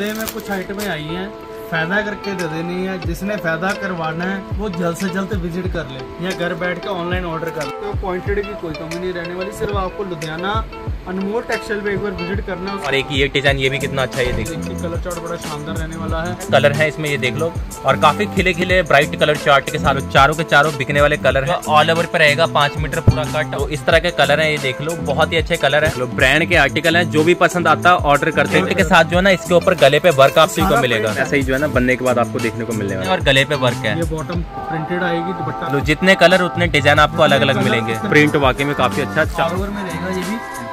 फ़ायदे में कुछ आइटमें आई हैं। फ़ायदा करके दे देनी है। जिसने फ़ायदा करवाना है, वो जल्द से जल्द विज़िट कर ले। या घर बैठ के ऑनलाइन ऑर्डर कर ले। तो क्वांटिटी की कोई कमी नहीं रहने वाली। सिर्फ़ आपको लुधियाना अनमोल टेक्सटाइल पे एक बार विज़िट करना। और एक ये डिज़ाइन ये भी कितना अच्छा है ये देखिए। कलर चार्ट बड़ा शानदार रहने वाला है। कलर है इसमें ये देख लो। और काफ़ी खिले खिले ब्राइट कलर चार्ट के साथ चारों के चारों बिकने वाले कलर है। ऑल ओवर पे रहेगा पाँच मीटर पूरा कट तो इस तरह के कलर है ये देख लो। बहुत ही अच्छे कलर है। ब्रांड के आर्टिकल है जो भी पसंद आता है ऑर्डर करते हैं। के साथ जो है ना इसके ऊपर गले पे वर्क आपको को मिलेगा। ऐसा ही जो है ना बनने के बाद आपको देखने को मिलने वाला। और गले पे वर्क है। ये बॉटम प्रिंटेड आएगी दुपट्टा। जितने कलर उतने डिज़ाइन आपको अलग अलग मिलेंगे। प्रिंट वाकई में काफ़ी अच्छा। चार ओवर में रहेगा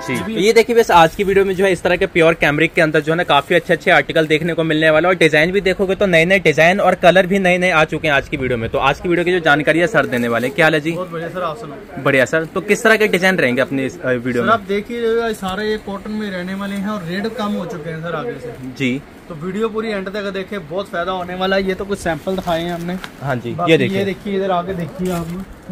ये भी जी ये देखिए बस आज की वीडियो में जो है इस तरह के प्योर कैमरिक के अंदर जो है ना काफ़ी अच्छे अच्छे आर्टिकल देखने को मिलने वाले और डिज़ाइन भी देखोगे तो नए नए डिज़ाइन और कलर भी नए नए आ चुके हैं आज की वीडियो में। तो आज की वीडियो की जो जानकारी है सर देने वाले क्या हाल है जी? बढ़िया सर आप बढ़िया सर। तो किस तरह के डिज़ाइन रहेंगे अपने इस वीडियो में? आप देखिए सारे कॉटन में रहने वाले हैं और रेड कम हो चुके हैं सर आगे से। जी। तो वीडियो पूरी एंड तक देखे बहुत फ़ायदा होने वाला है। ये तो कुछ सैंपल दिखाए हैं हमने। हाँ जी ये ये देखिए। देखिए इधर आगे देखिए आप।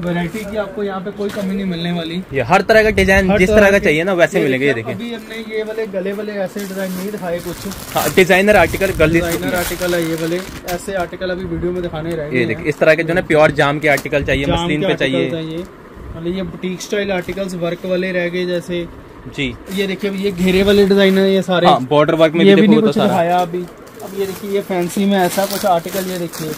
वैरायटी की आपको यहाँ पे कोई कमी नहीं मिलने वाली। ये हर तरह का डिज़ाइन जिस तरह का चाहिए ना वैसे मिलेंगे ये देखिए अभी हमने ये वाले गले वाले ऐसे डिज़ाइन नहीं दिखाए कुछ। डिज़ाइनर आर्टिकल गली डिज़ाइनर आर्टिकल है ये वाले। ऐसे आर्टिकल अभी वीडियो में दिखाने रह ये देखिए इस तरह के जो है ना प्योर जाम के आर्टिकल चाहिए मसलिन पे चाहिए। मतलब ये बुटीक स्टाइल आर्टिकल्स वर्क वाले रह गए जैसे। जी। ये देखिए ये घेरे वाले डिज़ाइन है ये सारे। हाँ बॉर्डर वर्क में ये भी नहीं तो कुछ सारा। दिखाया अभी। अब ये देखिए ये फैंसी में ऐसा कुछ आर्टिकल ये देखिए।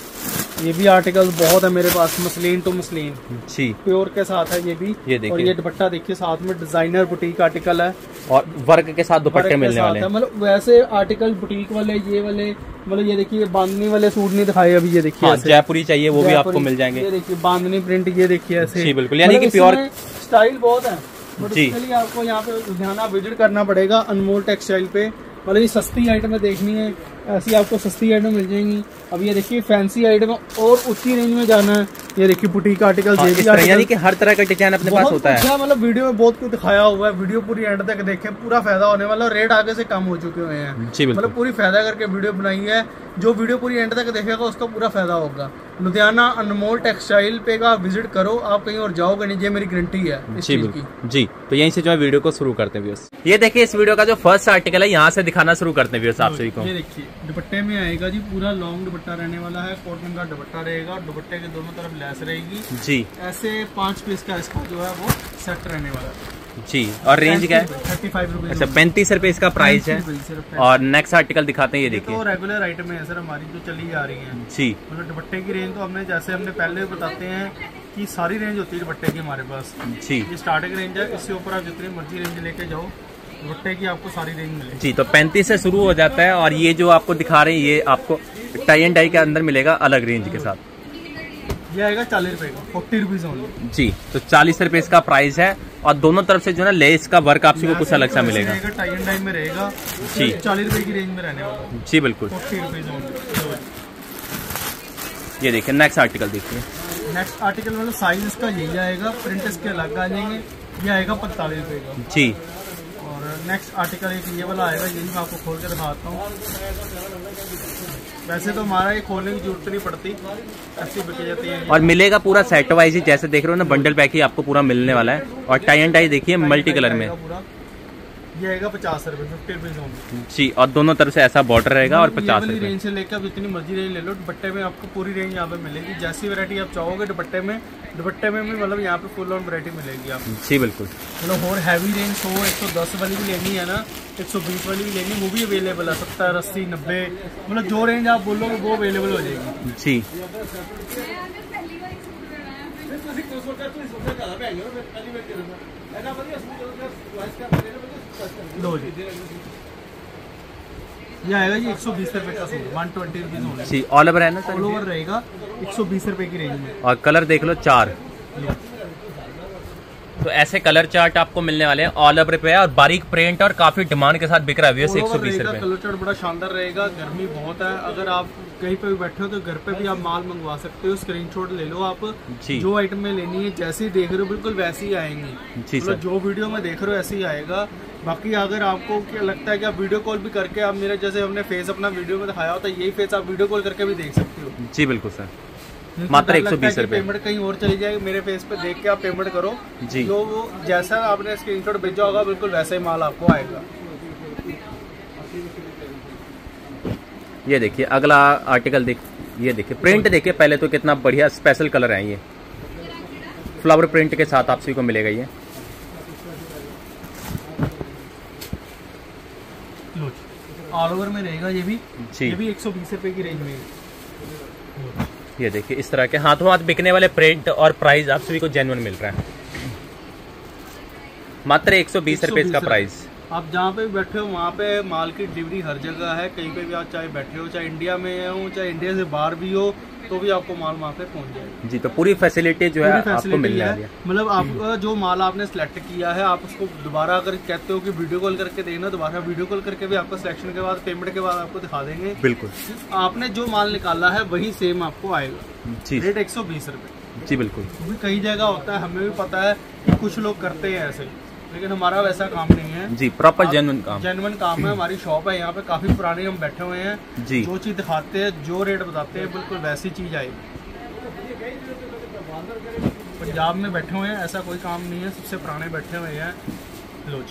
ये भी आर्टिकल बहुत है मेरे पास मसलिन टू मसलिन जी। प्योर के साथ है ये भी। ये देखिए। और ये दुपट्टा देखिए साथ में डिज़ाइनर बुटीक आर्टिकल है। और वर्क के साथ दुपट्टे मिलने वाले हैं। मतलब वैसे आर्टिकल बुटीक वाले ये वाले मतलब ये देखिए बांधनी वाले सूट नहीं दिखाए अभी ये देखिए हाँ जयपुरी चाहिए वो भी आपको मिल जाएँगे। ये देखिए बांधनी प्रिंट ये देखिए ऐसे। बिल्कुल, यानी कि मतलब प्योर- स्टाइल बहुत है। बट। उसके लिए आपको यहाँ पे लुधियाना विज़िट करना पड़ेगा अनमोल टेक्सटाइल पे मतलब ये सस्ती आइटमें देखनी है ऐसी आपको सस्ती आइटम मिल जाएँगी। अब ये देखिए फैंसी आइटम और ऊँची रेंज में जाना है। ये देखिए बुटीक आर्टिकल हाँ, भी तरह यानी कि हर तरह का डिज़ाइन अपने पास होता है। मतलब वीडियो में बहुत कुछ दिखाया हुआ है। वीडियो पूरी एंड तक देखें पूरा फ़ायदा होने वाला है रेट आगे से कम हो चुके हुए हैं। मतलब पूरी फ़ायदा करके वीडियो बनाई है। जो वीडियो पूरी एंड तक देखेगा उसका पूरा फ़ायदा होगा। लुधियाना अनमोल टेक्सटाइल पे का विज़िट करो। आप कहीं और जाओगे नहीं ये मेरी गारंटी है इस जी की। जी तो यहीं से जो है वीडियो को शुरू करते हैं ये देखिए इस वीडियो का जो फ़र्स्ट आर्टिकल है यहाँ से दिखाना शुरू करते हैं व्यूअर्स आप सभी को। ये देखिए दुपट्टे में आएगा जी पूरा लॉन्ग दुपट्टा रहने वाला है कॉटन का दुपट्टा रहेगा दुपट्टे के दोनों तरफ़ लेस रहेगी। जी। ऐसे पाँच पीस का इसका जो है वो सेट रहने वाला है। जी और रेंज क्या है? थर्टी फाइव रुपीज़ अच्छा पैंतीस रुपए इसका प्राइस है। और नेक्स्ट आर्टिकल दिखाते हैं ये ये तो रेगुलर आइटम है सर हमारी जो चली जा रही है। जी। मतलब दुपट्टे की रेंज तो हमने जैसे हमने पहले बताते हैं कि सारी रेंज होती है दुपट्टे की हमारे पास। जी। ये स्टार्टिंग रेंज है इससे ऊपर आप जितनी मर्ज़ी रेंज लेके जाओ दुपट्टे की आपको सारी रेंज मिलेगी। जी तो पैंतीस से शुरू हो जाता है और ये जो आपको दिखा रहे हैं ये आपको टाई एंड डाई के अंदर मिलेगा अलग रेंज के साथ। ये आएगा चालीस रुपए का फोर्टी रुपीज़ ओनली जी तो चालीस रुपए इसका प्राइस है और दोनों तरफ़ से जो है ना लेस का वर्क आपको कुछ अलग सा मिलेगा। टाई एंड डाई में रहेगा जी। चालीस रुपए की रेंज में रहने वाला जी बिल्कुल। ये देखिए नेक्स्ट आर्टिकल देखिए। नेक्स्ट आर्टिकल वाला साइज़ इसका यही आएगा प्रिंट इसके अलग आ जाएँगे ये आएगा पैंतालीस रुपए का। जी। नेक्स्ट आर्टिकल एक ये वाला आएगा ये भी मैं आपको खोल के दिखाता हूँ। वैसे तो हमारा ये खोलने की ज़रूरत नहीं पड़ती। ऐसी बिक जाती है। और मिलेगा पूरा सेट वाइज ही जैसे देख रहे हो ना बंडल पैक ही आपको पूरा मिलने वाला है। और टाई एंड टाई देखिए मल्टी कलर में। पूरा। ये आएगा पचास रुपए फिफ्टी रुपीज़ होंगे जी और दोनों तरफ़ से ऐसा बॉर्डर रहेगा और पचास रुपए। रेंज से लेकर आप जितनी मर्ज़ी रेंज ले लो दुपट्टे में आपको पूरी रेंज यहाँ पे मिलेगी। जैसी वैरायटी आप चाहोगे दुपट्टे में दुपट्टे में भी मतलब यहाँ पे फुल ऑन वैरायटी मिलेगी आपको। जी बिल्कुल। मतलब और हैवी रेंज सौ एक सौ दस वाली भी लेनी है ना एक सौ बीस वाली भी लेनी है वो भी अवेलेबल है सत्तर अस्सी नब्बे। मतलब जो रेंज आप बोलोगे वो अवेलेबल हो जाएगी। जी लो जी। ये आएगा जी एक सौ बीस रुपए का सूट वन ट्वेंटी रुपीज़ होगा ऑल ओवर है ना ऑल ओवर रहेगा एक सौ बीस रुपए की रेंज में। और कलर देख लो चार। तो ऐसे कलर चार्ट आपको मिलने वाले हैं ऑल ओवर पे और बारीक प्रिंट और काफ़ी डिमांड के साथ बिक रहा है एक सौ बीस रुपए। कलर चार्ट बड़ा शानदार रहेगा गर्मी बहुत है। अगर आप कहीं पे भी बैठे हो तो घर पे भी आप माल मंगवा सकते हो स्क्रीनशॉट ले लो आप। जो। आइटम में लेनी है जैसे ही देख रहे हो बिल्कुल वैसे ही आएँगी। जी मतलब सर। जो वीडियो में देख रहे हो ऐसे ही आएगा। बाकी अगर आपको क्या लगता है कि आप वीडियो कॉल भी करके आप मेरे जैसे हमने फेस अपना वीडियो में दिखाया होता है यही फेस आप वीडियो कॉल करके भी देख सकते हो। जी बिल्कुल सर। मात्र डर 120 लगता है कि रुपए। पेमेंट कहीं और चली जाएगी मेरे फेस पे देख के आप पेमेंट करो। जी। जो वो जैसा आपने स्क्रीनशॉट भेजा होगा बिल्कुल वैसा ही माल आपको आएगा। ये देखिए अगला आर्टिकल देख ये देखिए प्रिंट देखिए पहले तो कितना बढ़िया स्पेशल कलर है ये। फ्लावर प्रिंट के साथ आप सभी को मिलेगा ये। ऑल ओवर में रहेगा ये भी। जी। ये भी एक सौ बीस रुपए की रेंज में है। ये देखिए इस तरह के हाथों हाथ बिकने वाले प्रिंट और प्राइस आप सभी को जेनवन मिल रहा है। मात्र एक सौ बीस रुपए इसका प्राइस आप जहाँ पे भी बैठे हो वहाँ पे माल की डिलीवरी हर जगह है। कहीं पे भी आप चाहे बैठे हो चाहे इंडिया में हो चाहे इंडिया से बाहर भी हो तो भी आपको माल वहाँ पे पहुँच जाएगा। जी तो पूरी फैसिलिटी जो है आपको मिलने है। वाली है। मतलब आप जो माल आपने सेलेक्ट किया है आप उसको दोबारा अगर कहते हो कि वीडियो कॉल करके देना दोबारा वीडियो कॉल करके भी आपको सिलेक्शन के बाद पेमेंट के बाद आपको दिखा देंगे। बिल्कुल। आपने जो माल निकाला है वही सेम आपको आएगा। जी। रेट एक सौ बीस रुपये जी बिल्कुल। कई जगह होता है हमें भी पता है कि कुछ लोग करते हैं ऐसे। लेकिन हमारा वैसा काम नहीं है। जी प्रॉपर जेन्युइन काम। जेनवन काम है हमारी शॉप है यहाँ पे काफ़ी पुरानी हम बैठे हुए हैं। जी। जो चीज़ दिखाते हैं जो रेट बताते हैं बिल्कुल वैसी चीज़ आएगी पंजाब में बैठे हुए हैं ऐसा कोई काम नहीं है सबसे पुराने बैठे हुए हैं। लो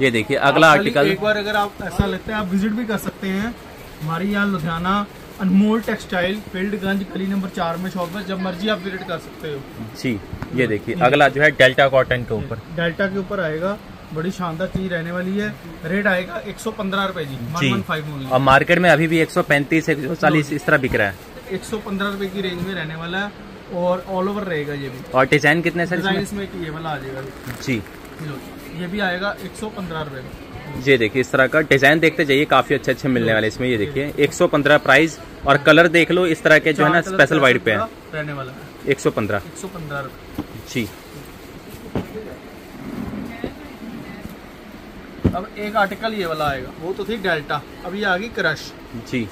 ये देखिए अगला आर्टिकल एक बार अगर आप ऐसा लगता है आप विज़िट भी कर सकते हैं। हमारी यहाँ लुधियाना अनमोल टेक्सटाइल फील्डगंज गली नंबर चार में शॉप है जब मर्ज़ी आप विज़िट कर सकते हो। जी। ये देखिए अगला जो है डेल्टा कॉटन के ऊपर। डेल्टा के ऊपर आएगा बड़ी शानदार चीज़ रहने वाली है। रेट आएगा एक सौ पंद्रह रुपए जी जी। और मार्केट में अभी भी 135 140 इस तरह बिक रहा है। एक सौ पंद्रह रुपए की रेंज में रहने वाला है और ऑल ओवर रहेगा ये भी। और डिज़ाइन कितने सर डिज़ाइन इसमें एक ये वाला आ जाएगा। जी। ये भी आएगा एक सौ पंद्रह रुपए में। ये देखिए इस तरह का डिज़ाइन देखते जाइए काफ़ी अच्छे अच्छे मिलने वाले इसमें ये देखिए 115 प्राइस और कलर देख लो इस तरह के जो है ना स्पेशल वाइट पे है। रहने वाला है। 115 एक सौ पंद्रह। एक सौ पंद्रह जी। अब एक आर्टिकल ये वाला आएगा वो तो थी डेल्टा अब ये आ गई क्रश जी।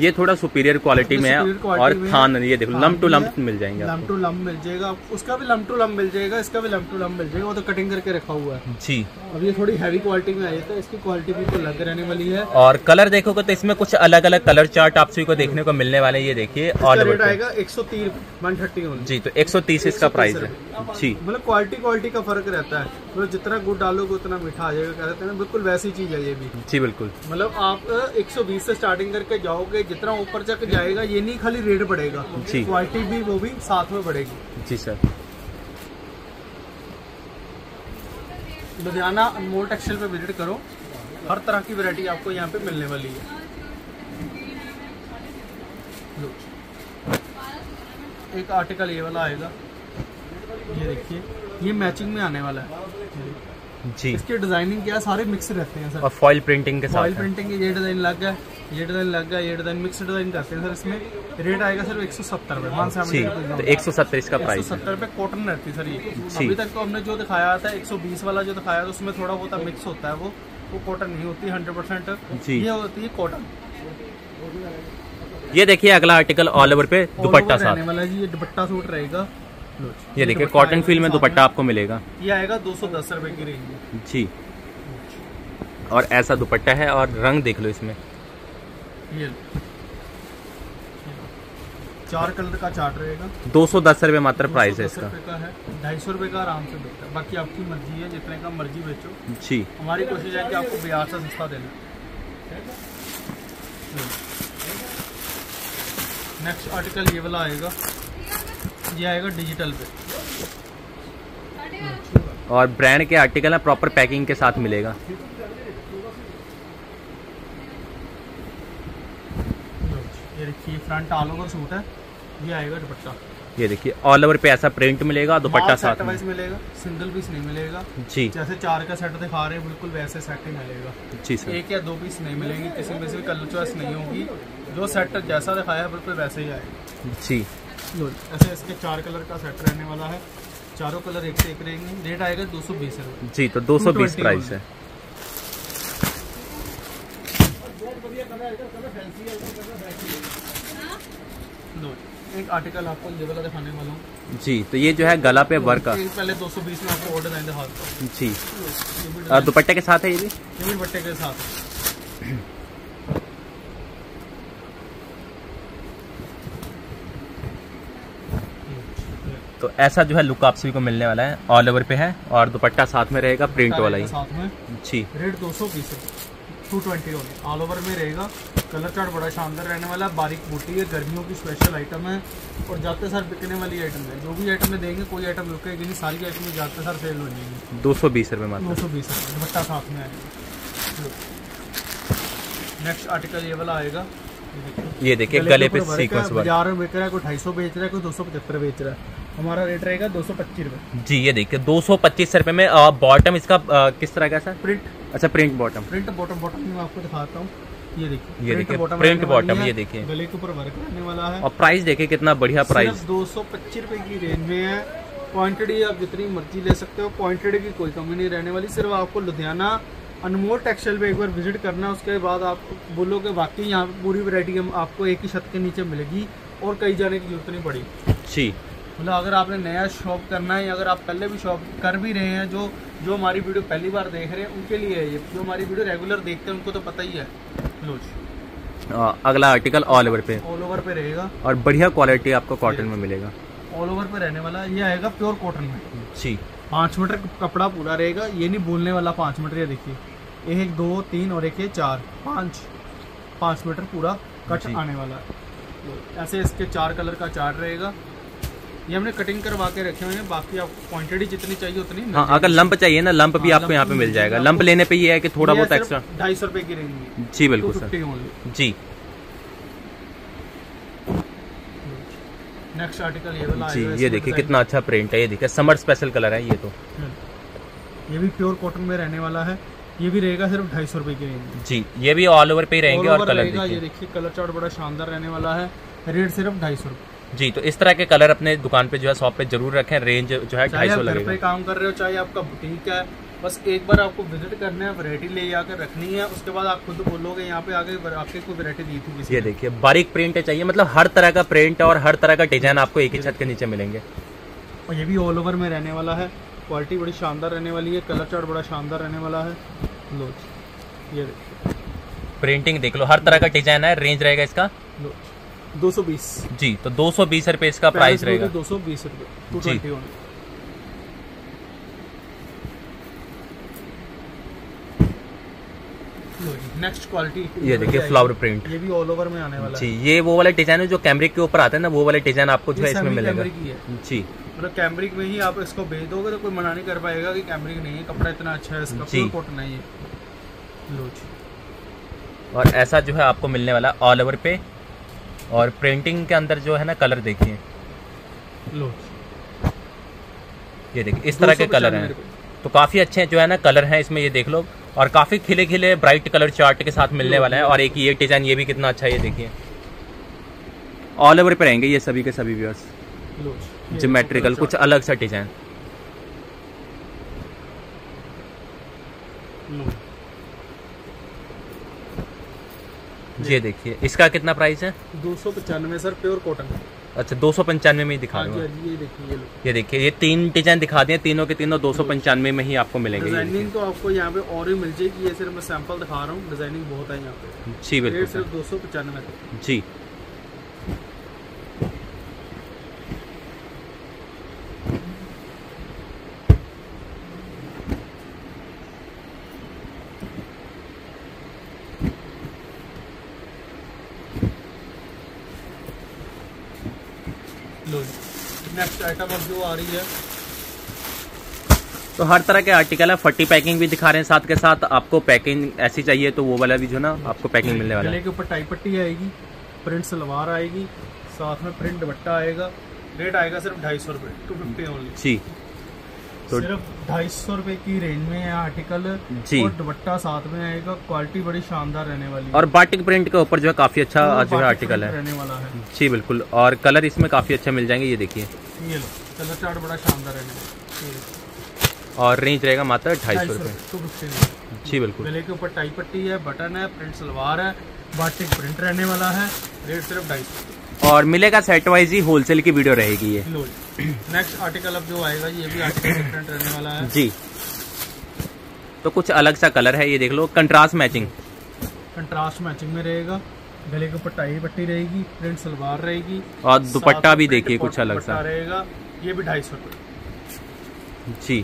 ये थोड़ा सुपीरियर क्वालिटी में है और थान ये देखो थान लम टू लम मिल जाएँगे लम टू लम मिल जाएगा। उसका भी लम टू लम मिल जाएगा इसका भी लम टू लम मिल जाएगा। वो तो कटिंग करके रखा हुआ है। जी। अब ये थोड़ी हैवी क्वालिटी में आई है तो इसकी क्वालिटी भी तो अलग रहने वाली है। और कलर देखोगे तो इसमें कुछ अलग अलग कलर चार्ट आप सभी को देखने को मिलने वाले हैं। ये देखिए ऑल ओवर आएगा एक सौ तीन वन थर्टी जी तो 130 इसका प्राइस है। जी। मतलब क्वालिटी क्वालिटी का फ़र्क रहता है। मतलब जितना गुड़ डालोगे उतना मीठा आ जाएगा कहते हैं बिल्कुल वैसी चीज़ है ये भी। जी बिल्कुल। मतलब आप अ, 120 से स्टार्टिंग करके जाओगे जितना ऊपर तक जाएगा ये नहीं खाली रेट बढ़ेगा क्वालिटी भी वो भी साथ में बढ़ेगी। जी सर लुधियाना अनमोल टेक्सटाइल पे विज़िट करो। हर तरह की वैरायटी आपको यहाँ पे मिलने वाली है। एक आर्टिकल ये वाला आएगा। ये देखिए ये मैचिंग में आने वाला है। जी। इसके डिज़ाइनिंग क्या सारे मिक्स रहते हैं सर और फॉइल प्रिंटिंग के फॉइल साथ है। प्रिंटिंग ये डिज़ाइन लग गया ये डिज़ाइन लग गया ये डिज़ाइन मिक्स डिज़ाइन करते हैं सर इसमें रेट आएगा सर एक सौ सत्तर रुपये वन जी तो सेवेंटी 170 इसका प्राइस सत्तर रुपये कॉटन रहती है सर ये। अभी तक तो हमने जो दिखाया था 120 वाला जो दिखाया था उसमें थोड़ा बहुत मिक्स होता है वो। वो कॉटन नहीं होती हंड्रेड परसेंट ये होती है कॉटन ये देखिए अगला आर्टिकल ऑल ओवर पे दुपट्टा साथ। वाला जी ये दुपट्टा सूट रहेगा। ये देखिए कॉटन फील में दुपट्टा आपको मिलेगा। ये आएगा दो सौ दस रुपए की रेंज जी। और ऐसा दुपट्टा है और रंग देख लो इसमें। ये चार कलर का चार्ट रहेगा। दो सौ दस रुपये मात्र प्राइस है इसका। ढाई सौ रुपये का आराम से बिकता है। बाकी आपकी मर्ज़ी है जितने का मर्ज़ी बेचो। जी। हमारी कोशिश है कि आपको बिहार से सस्ता देना। नेक्स्ट आर्टिकल ये वाला आएगा। ये आएगा डिजिटल पे। और ब्रांड के आर्टिकल है प्रॉपर पैकिंग के साथ मिलेगा। ये देखिए फ्रंट ऑल ओवर सूट है। ये आएगा दुपट्टा। ये देखिए ऑल ओवर पे ऐसा प्रिंट मिलेगा दुपट्टा साथ में। मिलेगा सिंगल पीस नहीं मिलेगा। जी। जैसे चार का सेट दिखा रहे हैं बिल्कुल वैसे सेट ही मिलेगा। जी सर। एक या दो पीस नहीं मिलेंगे किसी में से भी कलर चॉइस नहीं होगी। जो सेट जैसा दिखाया है बिल्कुल वैसे ही आएगा। जी। ऐसे इसके चार कलर का सेट रहने वाला है। चारों कलर एक से एक रहेंगे। रेट आएगा दो सौ बीस जी तो 220 220 प्राइस है। एक आर्टिकल आपको ये वाला दिखाने वाला हूँ। जी तो ये जो है गला पे वर्क एक पहले 220 में आपको ऑर्डर डिज़ाइन दिखाता हूँ जी। दुपट्टे के साथ है ये भी? ये भी बट्टे के साथ तो ऐसा जो है लुक आप सभी को मिलने वाला है। ऑल ओवर पे है और दुपट्टा साथ में रहेगा प्रिंट वाला ही। साथ में? जी। रेट दो सौ बीस टू ट्वेंटी ऑल ओवर में रहेगा। कलर चार्ट बड़ा शानदार रहने वाला है। बारीक बूटी है। गर्मियों की स्पेशल आइटम है। और जाते सर बिकने वाली आइटम है। जो भी आइटम में देंगे कोई आइटम रुकेगी नहीं। सारी आइटम जाते सर सेल हो जाएगी। दो सौ बीस रुपये मात्र। दो सौ बीस रुपये दुपट्टा साथ में आएगा। नेक्स्ट आर्टिकल ये वाला आएगा। ये देखिए गले पे सीक्वेंस वर्क बाज़ार में बिक रहा है कोई ढाई सौ बेच रहा है कोई दो सौ पचहत्तर बेच रहा है। हमारा रेट रहेगा दो सौ पच्चीस रुपये जी ये देखिए दो सौ पच्चीस रुपये में बॉटम इसका किस तरह का सर? प्रिंट अच्छा print bottom print bottom bottom मैं आपको दिखाता हूँ। ये देखिए ये देखिए, bottom, है, ये देखिए। गले के ऊपर वर्क रहने वाला है। और प्राइस देखिए कितना बढ़िया प्राइस दो सौ पच्चीस रुपए की रेंज में है। क्वांटिटी आप जितनी मर्ज़ी ले सकते हो क्वांटिटी की कोई कमी नहीं रहने वाली। सिर्फ़ आपको लुधियाना अनमोल टेक्सटाइल पे एक बार विज़िट करना उसके बाद आप बोलोगे वाकई यहाँ पूरी वैरायटी आपको एक ही छत के नीचे मिलेगी और कहीं जाने की ज़रूरत नहीं पड़ी। जी। मतलब अगर आपने नया शॉप करना है या अगर आप पहले भी शॉप कर भी रहे हैं जो जो हमारी वीडियो पहली बार देख रहे हैं उनके लिए है ये जो हमारी वीडियो रेगुलर देखते हैं उनको तो पता ही है। लो अगला आर्टिकल ऑल ओवर पे। ऑल ओवर पे रहेगा। और बढ़िया क्वालिटी आपको कॉटन में मिलेगा। ऑल ओवर पे रहने वाला ये आएगा प्योर कॉटन में। जी। पाँच मीटर कपड़ा पूरा रहेगा ये नहीं बोलने वाला पाँच मीटर ये देखिए। एक दो तीन और एक चार पाँच पाँच मीटर पूरा कट आने वाला है। ऐसे इसके चार कलर का चार्ट रहेगा। ये हमने कटिंग करवा के रखे हुए हैं बाकी आपको क्वांटिटी जितनी चाहिए उतनी हाँ अगर लंप चाहिए ना लंप भी हाँ, आपको यहाँ पे मिल जाएगा। जाएगा। लंप लेने पे ये है कि थोड़ा बहुत एक्स्ट्रा ढाई सौ रुपए की रेंज में जी बिल्कुल सर। जी। नेक्स्ट आर्टिकल ये वाला जी ये देखिए कितना अच्छा प्रिंट है। ये देखिए समर स्पेशल कलर है ये तो। ये भी प्योर कॉटन में रहने वाला है। ये भी रहेगा सिर्फ़ ढाई सौ रुपए की रेंज जी ये भी ऑल ओवर पे रहेंगे और कलर ये देखिए कलर चार्ट बड़ा शानदार रहने वाला है। रेट सिर्फ़ ढाई सौ जी तो इस तरह के कलर अपने दुकान पे जो है शॉप पे ज़रूर रखें। रेंज जो है ढाई सौ घर पे काम कर रहे हो चाहे आपका बुटीक है बस एक बार आपको विज़िट करना है वैरायटी ले आकर रखनी है उसके बाद आप खुद बोलोगे यहाँ पे आगे आपके कोई वैरायटी दी थी ये देखिए बारीक प्रिंट चाहिए मतलब हर तरह का प्रिंट और हर तरह का डिज़ाइन आपको एक ही छत के नीचे मिलेंगे। और ये भी ऑल ओवर में रहने वाला है। क्वालिटी बड़ी शानदार रहने वाली है कलर चार्ट बड़ा शानदार रहने वाला है। लो ये देखिए प्रिंटिंग देख लो हर तरह का डिज़ाइन है रेंज रहेगा इसका। दो सौ बीस। जी तो दो सौ बीस रुपये इसका प्राइस रहेगा दो सौ बीस रुपए जी। ट्वेंटी नेक्स्ट क्वालिटी ये देखिए फ्लावर प्रिंट ये भी ऑल ओवर में आने वाला जी ये वो वाला डिज़ाइन है जो कैमरिक के ऊपर आता है ना वो वाला डिज़ाइन आपको जो है इसमें मिलेगा। जी। मतलब कैमरिक में ही आप इसको बेच दोगे तो कोई मना नहीं कर पाएगा कि कैमरिक नहीं है कपड़ा इतना अच्छा है इसका जी। प्योर कॉटन है ये। और ऐसा जो है आपको मिलने वाला ऑल ओवर पे। और प्रिंटिंग के अंदर जो है ना कलर देखिए। लो ये देखिए इस तरह के कलर हैं। तो काफ़ी अच्छे जो है ना कलर हैं इसमें ये देख लो। और काफ़ी खिले खिले ब्राइट कलर चार्ट के साथ मिलने वाला है और एक ये डिज़ाइन ये भी कितना अच्छा है ये देखिए। ऑल ओवर पे रहेंगे ये सभी के सभी व्यूअर्स लो ये ज्योमेट्रिकल देखो कुछ अलग सा डिज़ाइन ये देखिए इसका कितना प्राइस है? दो सौ पचानवे सर प्योर कॉटन अच्छा दो सौ पंचानवे में ही दिखा रहा हूँ हाँ जी, ये देखिए ये लो। ये देखिए ये तीन डिज़ाइन दिखा दिए तीनों के तीनों दो सौ पंचानवे में ही आपको मिलेंगे डिज़ाइनिंग तो आपको यहाँ पे और ही मिल जाएगी ये सिर्फ़ मैं सैंपल दिखा रहा हूँ डिज़ाइनिंग बहुत है यहाँ पे। जी बिल्कुल सिर्फ़ दो सौ पंचानवे। जी। लो नेक्स्ट आइटम अब जो आ रही है। तो हर तरह के आर्टिकल है फट्टी पैकिंग भी दिखा रहे हैं साथ के साथ। आपको पैकिंग ऐसी चाहिए तो वो वाला भी जो ना आपको पैकिंग मिलने वाला है। के ऊपर टाई पट्टी आएगी प्रिंट सलवार आएगी साथ में प्रिंट दुपट्टा आएगा। रेट आएगा सिर्फ़ ढाई सौ रुपये टू फिफ्टी ओनली जी। तो सिर्फ़ ढाई सौ रूपए की रेंज में है आर्टिकल जी। और दुपट्टा साथ में आएगा। क्वालिटी बड़ी शानदार रहने वाली है। और बाटिक प्रिंट के ऊपर जो है काफ़ी अच्छा और जो है आर्टिकल है। रहने वाला है। जी बिल्कुल। और कलर इसमें काफ़ी अच्छा मिल जाएँगे ये देखिए। ये लो कलर चार्ट बड़ा शानदार रहने वाला और रेंज रहेगा मात्र ढाई सौ सौ रुपये जी बिल्कुल। गले के ऊपर टाई पट्टी है बटन है प्रिंट सलवार है बाटिक प्रिंट रहने वाला है। रेट सिर्फ़ ढाई सौ। और मिलेगा सेट वाइज ही होलसेल की वीडियो रहेगी ये। नेक्स्ट आर्टिकल अब जो आएगा ये भी आर्टिकल डिफरेंट रहने वाला है। जी। तो कुछ अलग सा कलर है ये देख लो कंट्रास्ट मैचिंग कंट्रास्ट मैचिंग में रहेगा गले के ऊपर टाई पट्टी रहेगी प्रिंट सलवार रहेगी और दुपट्टा भी देखिए कुछ अलग सा। रहेगा ये भी ढाई सौ रुपये जी।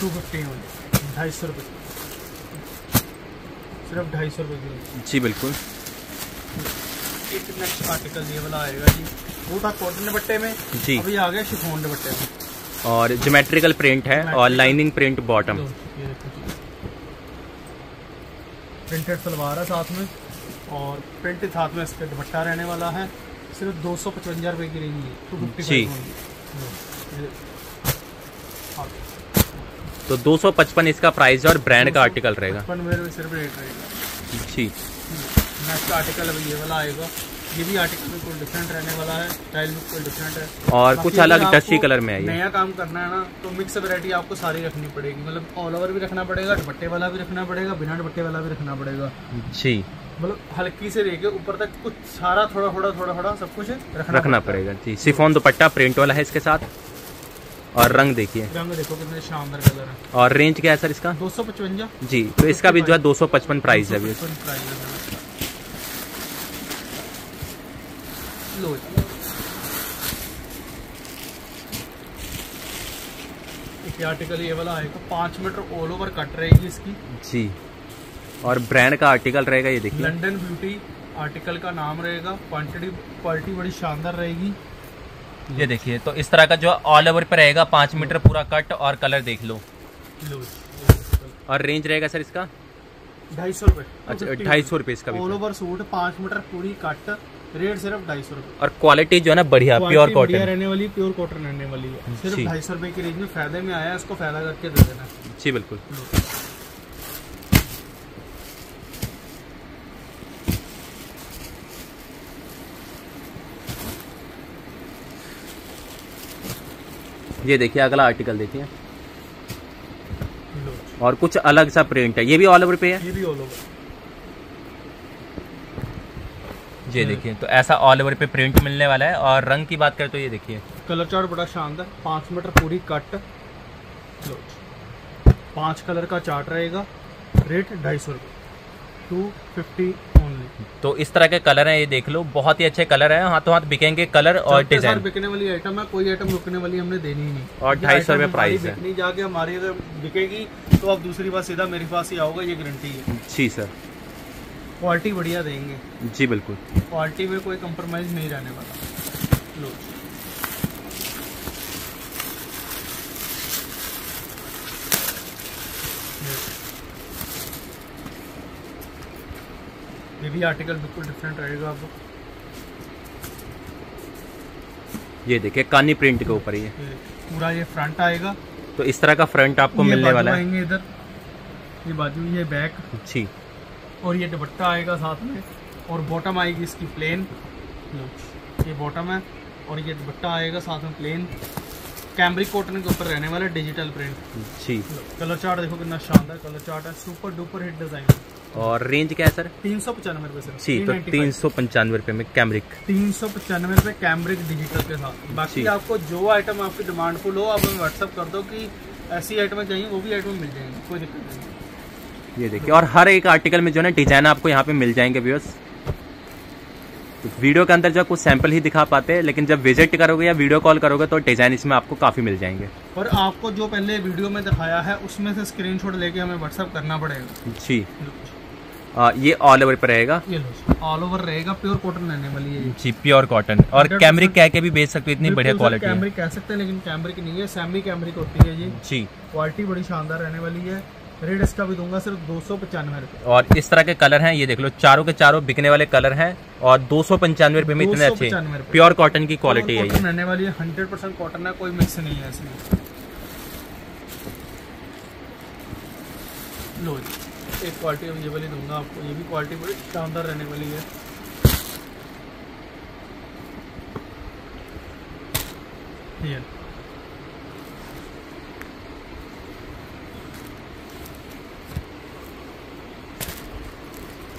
टू फिफ्टी ढाई सौ रुपये सिर्फ़ ढाई सौ रुपये जी बिल्कुल। एक नेक्स्ट आर्टिकल ये वाला आएगा जी। वो था कॉटन दुपट्टे में। जी। अभी आ गया शिफोन दुपट्टे में। और ज्योमेट्रिकल प्रिंट है और lining print bottom printed salwar है साथ में और प्रिंटेड साथ में इसका दुपट्टा रहने वाला है। सिर्फ़ दो सौ पचवंजा रुपये की रहेंगी टू फिफ्टी जी। तो 255 इसका प्राइस है और ब्रांड का आर्टिकल रहेगा। सिर्फ़ रेट रहेगा। जी। नेक्स्ट आर्टिकल अभी ये वाला आएगा। ये भी आर्टिकल बिल्कुल डिफरेंट रहने वाला है। स्टाइल बिल्कुल डिफरेंट है। और कुछ अलग डस्टी कलर में है नया काम करना है ना तो मिक्स वैरायटी आपको सारी रखनी पड़ेगी। मतलब ऑल ओवर भी रखना पड़ेगा दुपट्टे वाला भी रखना पड़ेगा बिना दुपट्टे वाला भी रखना पड़ेगा। जी। मतलब हल्की से लेके ऊपर तक कुछ सारा थोड़ा थोड़ा थोड़ा थोड़ा सब कुछ रखना रखना पड़ेगा। जी सिफोन दुपट्टा प्रिंट वाला है इसके साथ। और रंग देखिए। रंग देखो कितने शानदार कलर है। और रेंज क्या है सर इसका? दो सौ पचवंजा। जी तो इसका भी जो है 255 प्राइस है अभी। जी। एक आर्टिकल ये वाला आएगा पाँच मीटर ऑल ओवर कट रहेगी इसकी। जी। और ब्रांड का आर्टिकल रहेगा ये देखिए। लंदन ब्यूटी आर्टिकल का नाम रहेगा। क्वांटिटी क्वालिटी बड़ी शानदार रहेगी। ये देखिए तो इस तरह का जो ऑल ओवर पे रहेगा पाँच मीटर पूरा कट और कलर देख लो। लो। और रेंज रहेगा सर इसका? ढाई सौ रुपये अच्छा ढाई सौ रुपये इसका ऑल ओवर सूट पाँच मीटर पूरी कट रेट सिर्फ़ ढाई सौ रुपये और क्वालिटी जो है ना बढ़िया प्योर कॉटन रहने वाली प्योर कॉटन रहने वाली है। सिर्फ़ ढाई सौ रुपए की रेंज में फ़ायदे में आया इसको फ़ायदा करके दे देना। जी बिल्कुल। ये देखिए अगला आर्टिकल देखिए। और कुछ अलग सा प्रिंट है। ये भी ऑल ओवर पे है? ये भी ऑल ओवर ये देखिए तो ऐसा ऑल ओवर पे प्रिंट मिलने वाला है और रंग की बात करें तो ये देखिए। कलर चार्ट बड़ा शानदार पाँच मीटर पूरी कट पाँच कलर का चार्ट रहेगा रेट ढाई सौ रुपये टू फिफ्टी ओनली तो इस तरह के कलर हैं ये देख लो बहुत ही अच्छे कलर हैं हाथों हाथ बिकेंगे कलर और डिज़ाइन बिकने वाली आइटम है कोई आइटम रुकने वाली हमने देनी ही नहीं। और ढाई सौ रुपये प्राइस है। बिकनी जाके हमारी अगर बिकेगी तो आप दूसरी बार सीधा मेरे पास ही आओगे ये गारंटी है। जी सर क्वालिटी बढ़िया देंगे। जी बिल्कुल। क्वालिटी में कोई कंप्रोमाइज नहीं रहने वाला। लो। ये भी आर्टिकल बिल्कुल डिफरेंट रहेगा आपको ये देखिए कानी प्रिंट के ऊपर ये पूरा ये फ्रंट आएगा। तो इस तरह का फ्रंट आपको मिलने वाला है। इधर। ये बाजू ये बैक जी। और ये दुपट्टा आएगा साथ में और बॉटम आएगी इसकी प्लेन ये बॉटम है और ये दुपट्टा आएगा साथ में प्लेन कैमरिक कॉटन के ऊपर रहने वाला डिजिटल प्रिंट जी। कलर चार्ट देखो कितना शानदार कलर चार्ट है सुपर डुपर हिट डिज़ाइन और रेंज क्या है सर तीन सौ पचानवे रुपए सर जी तो तीन सौ पंचानवे रुपये में कैमरिक तीन सौ पचानवे रुपए कैमरिक डिजिटल के साथ। बाकी आपको जो आइटम आपकी डिमांड फुल हो आप हमें व्हाट्सअप कर दो कि ऐसी आइटम चाहिए वो भी आइटम मिल जाएँगी कोई दिक्कत नहीं। ये देखिए और हर एक आर्टिकल में जो है ना डिज़ाइन आपको यहाँ पे मिल जाएँगे व्यूअर्स तो वीडियो के अंदर जो कुछ सैंपल ही दिखा पाते हैं लेकिन जब विज़िट करोगे या वीडियो कॉल करोगे तो डिज़ाइन इसमें आपको काफ़ी मिल जाएँगे। और आपको जो पहले वीडियो में दिखाया है उसमें से स्क्रीनशॉट लेके हमें व्हाट्सअप करना पड़ेगा। जी। आ, ये ऑल ओवर पर रहेगा। ऑल ओवर रहेगा प्योर कॉटन रहने वाली है जी प्योर कॉटन और 100% कैमरिक कह के भी बेच सकते हो इतनी बढ़िया क्वालिटी कैमरिक कह सकते हैं लेकिन कैमरिक नहीं है सेमी कैमरिक होती है ये। जी। क्वालिटी बड़ी शानदार रहने वाली है। रेट इसका भी दूँगा सिर्फ़ दो सौ पचानवे रुपये। और इस तरह के कलर हैं ये देख लो चारों के चारों बिकने वाले कलर हैं और दो सौ पंचानवे रुपये में इतने अच्छे प्योर कॉटन की क्वालिटी है रहने वाली है? हंड्रेड परसेंट कॉटन है कोई मिक्स नहीं है इसमें। लो एक क्वालिटी अब ये वाली दूँगा आपको ये भी क्वालिटी बड़ी शानदार रहने वाली है। ये।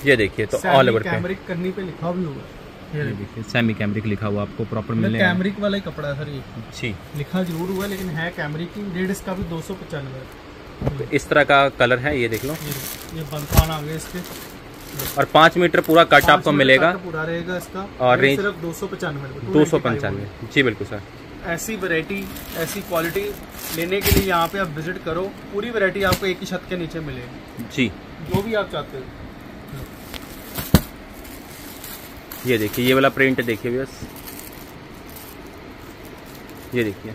ये देखिए तो ऑल ओवर पे। कैमरिक करनी पे लिखा भी होगा। ये देखिए। सेमी कैमरिक लिखा हुआ आपको प्रॉपर मिलने कैमरिक वाला ही कपड़ा है सर ये। जी। लिखा ज़रूर हुआ लेकिन है कैमरिक की रेट इसका भी दो सौ पचानवे। तो इस तरह का कलर है ये देख लो। ये ये आ गए इसके। और पाँच मीटर पूरा कट आपको मिलेगा। पूरा रहेगा इसका। और रेंज- सिर्फ़ दो सौ पचानवे दो सौ पंचानवे। जी बिल्कुल सर ऐसी वैरायटी ऐसी क्वालिटी लेने के लिए यहाँ पे आप विज़िट करो। पूरी वैरायटी आपको एक ही छत के नीचे मिलेगी। जी। जो भी आप चाहते हो। ये देखिए ये वाला प्रिंट देखिए बस। ये देखिए।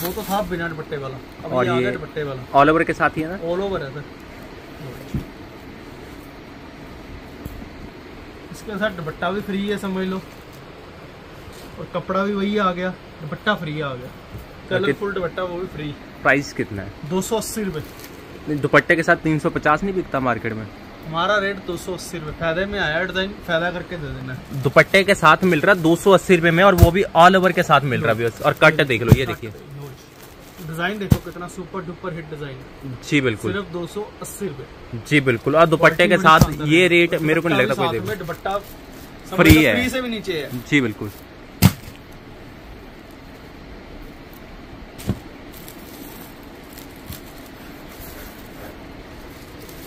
वो तो था बिना दुपट्टे वाला। अब और ये दुपट्टे वाला। ऑल ओवर के साथ ही है ना? ऑल ओवर है सर। इसके साथ दुपट्टा भी फ्री है समझ लो। और कपड़ा भी वही आ गया। दुपट्टा फ्री आ गया। कलरफुल दुपट्टा वो भी फ्री प्राइस कितना है? दो सौ अस्सी रुपये दुपट्टे के साथ 350 नहीं बिकता मार्केट में? हमारा रेट दो सौ अस्सी रुपये फ़ायदे में आया डिज़ाइन फ़ायदा करके दे देना। दुपट्टे के साथ मिल रहा है दो सौ अस्सी रुपए में और वो भी ऑल ओवर के साथ मिल रहा है। और कट देख लो ये देखिए। डिज़ाइन देखो कितना सुपर डुपर हिट डिज़ाइन जी बिल्कुल। सिर्फ़ दो सौ अस्सी रुपये जी बिल्कुल। और दुपट्टे के साथ ये रेट मेरे को नहीं लगता कोई दुपट्टा Free है। फ्री से भी नीचे है। जी बिल्कुल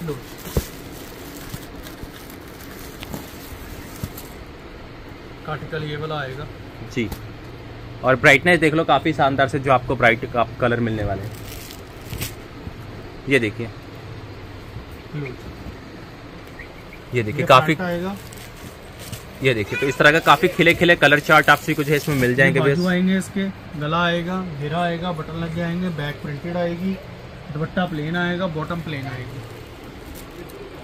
लो। आर्टिकल ये वाला आएगा। जी। और ब्राइटनेस देख लो काफ़ी शानदार से जो आपको ब्राइट का कलर मिलने वाले हैं। ये देखिए। ये देखिए काफ़ी आएगा। ये देखिए तो इस तरह का काफ़ी खिले खिले कलर चार्ट आपसे कुछ है इसमें मिल जाएँगे बाजू आएँगे इसके गला आएगा घेरा आएगा बटन लग जाएँगे बैक प्रिंटेड आएगी दुपट्टा प्लेन आएगा बॉटम प्लेन आएगी।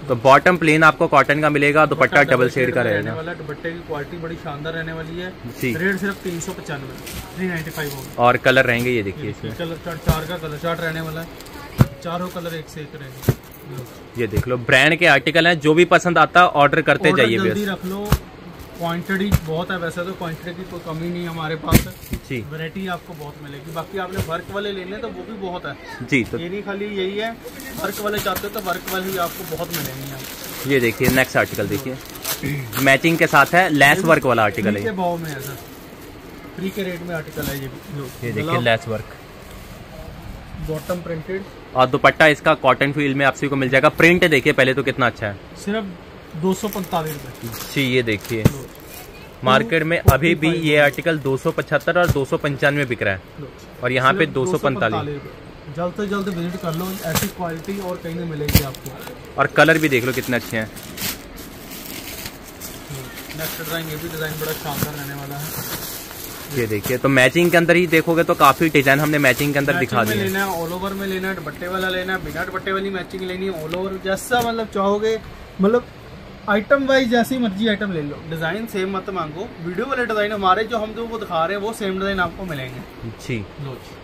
तो बॉटम प्लेन आपको कॉटन का मिलेगा दुपट्टा डबल शेड का रहेगा। वाला दुपट्टे की क्वालिटी बड़ी शानदार रहने वाली है। जी। रेट सिर्फ़ तीन सौ पचानवे थ्री नाइन्टी फाइव होगा। और कलर रहेंगे ये देखिए इसमें। कलर चार्ट चार का कलर चार्ट रहने वाला है। चारों कलर एक से एक रहेंगे। ये देख लो ब्रांड के आर्टिकल हैं जो भी पसंद आता है ऑर्डर करते जाइए रख लो। क्वांटिटी बहुत है वैसे तो क्वांटिटी की कोई कमी नहीं हमारे पास। जी। वैरायटी आपको बहुत मिलेगी। बाकी आपने वर्क वाले लेने हैं तो वो भी बहुत है। जी तो ये नहीं खाली यही है वर्क वाले चाहते हो तो वर्क वाले भी आपको बहुत मिलेंगे ये देखिए नेक्स्ट आर्टिकल देखिए। मैचिंग के साथ है लेस वर्क वाला आर्टिकल है भाव में है सर फ्री के रेट में आर्टिकल है ये ये देखिए लेस वर्क बॉटम प्रिंटेड और दुपट्टा इसका कॉटन फील में आपसे को मिल जाएगा। प्रिंट देखिए पहले तो कितना अच्छा है। सिर्फ़ दो सौ पैंतालीस रुपये जी ये देखिए। मार्केट में अभी भी ये आर्टिकल 275 और दो सौ पंचानवे बिक रहा है। और यहाँ पे सिर्फ़ 245 रुपये। जल्द से जल्द विज़िट कर लो ऐसी क्वालिटी और कहीं नहीं मिलेगी आपको। और कलर भी देख लो कितने अच्छे हैं। नेक्स्ट डिज़ाइन ये भी डिज़ाइन बड़ा शानदार रहने वाला है। ये देखिए तो मैचिंग के अंदर ही देखोगे तो काफ़ी डिज़ाइन हमने मैचिंग के अंदर दिखा मैचिंग दिए लेना है ऑल ओवर में लेना है दुपट्टे वाला लेना है बिना दुपट्टे वाली मैचिंग लेनी है ऑल ओवर जैसा मतलब चाहोगे मतलब आइटम वाइज जैसी मर्ज़ी आइटम ले लो। डिज़ाइन सेम मत मांगो। वीडियो वाले डिज़ाइन हमारे जो हम जो वो दिखा रहे हैं वो सेम डिज़ाइन आपको मिलेंगे। जी। लो जी।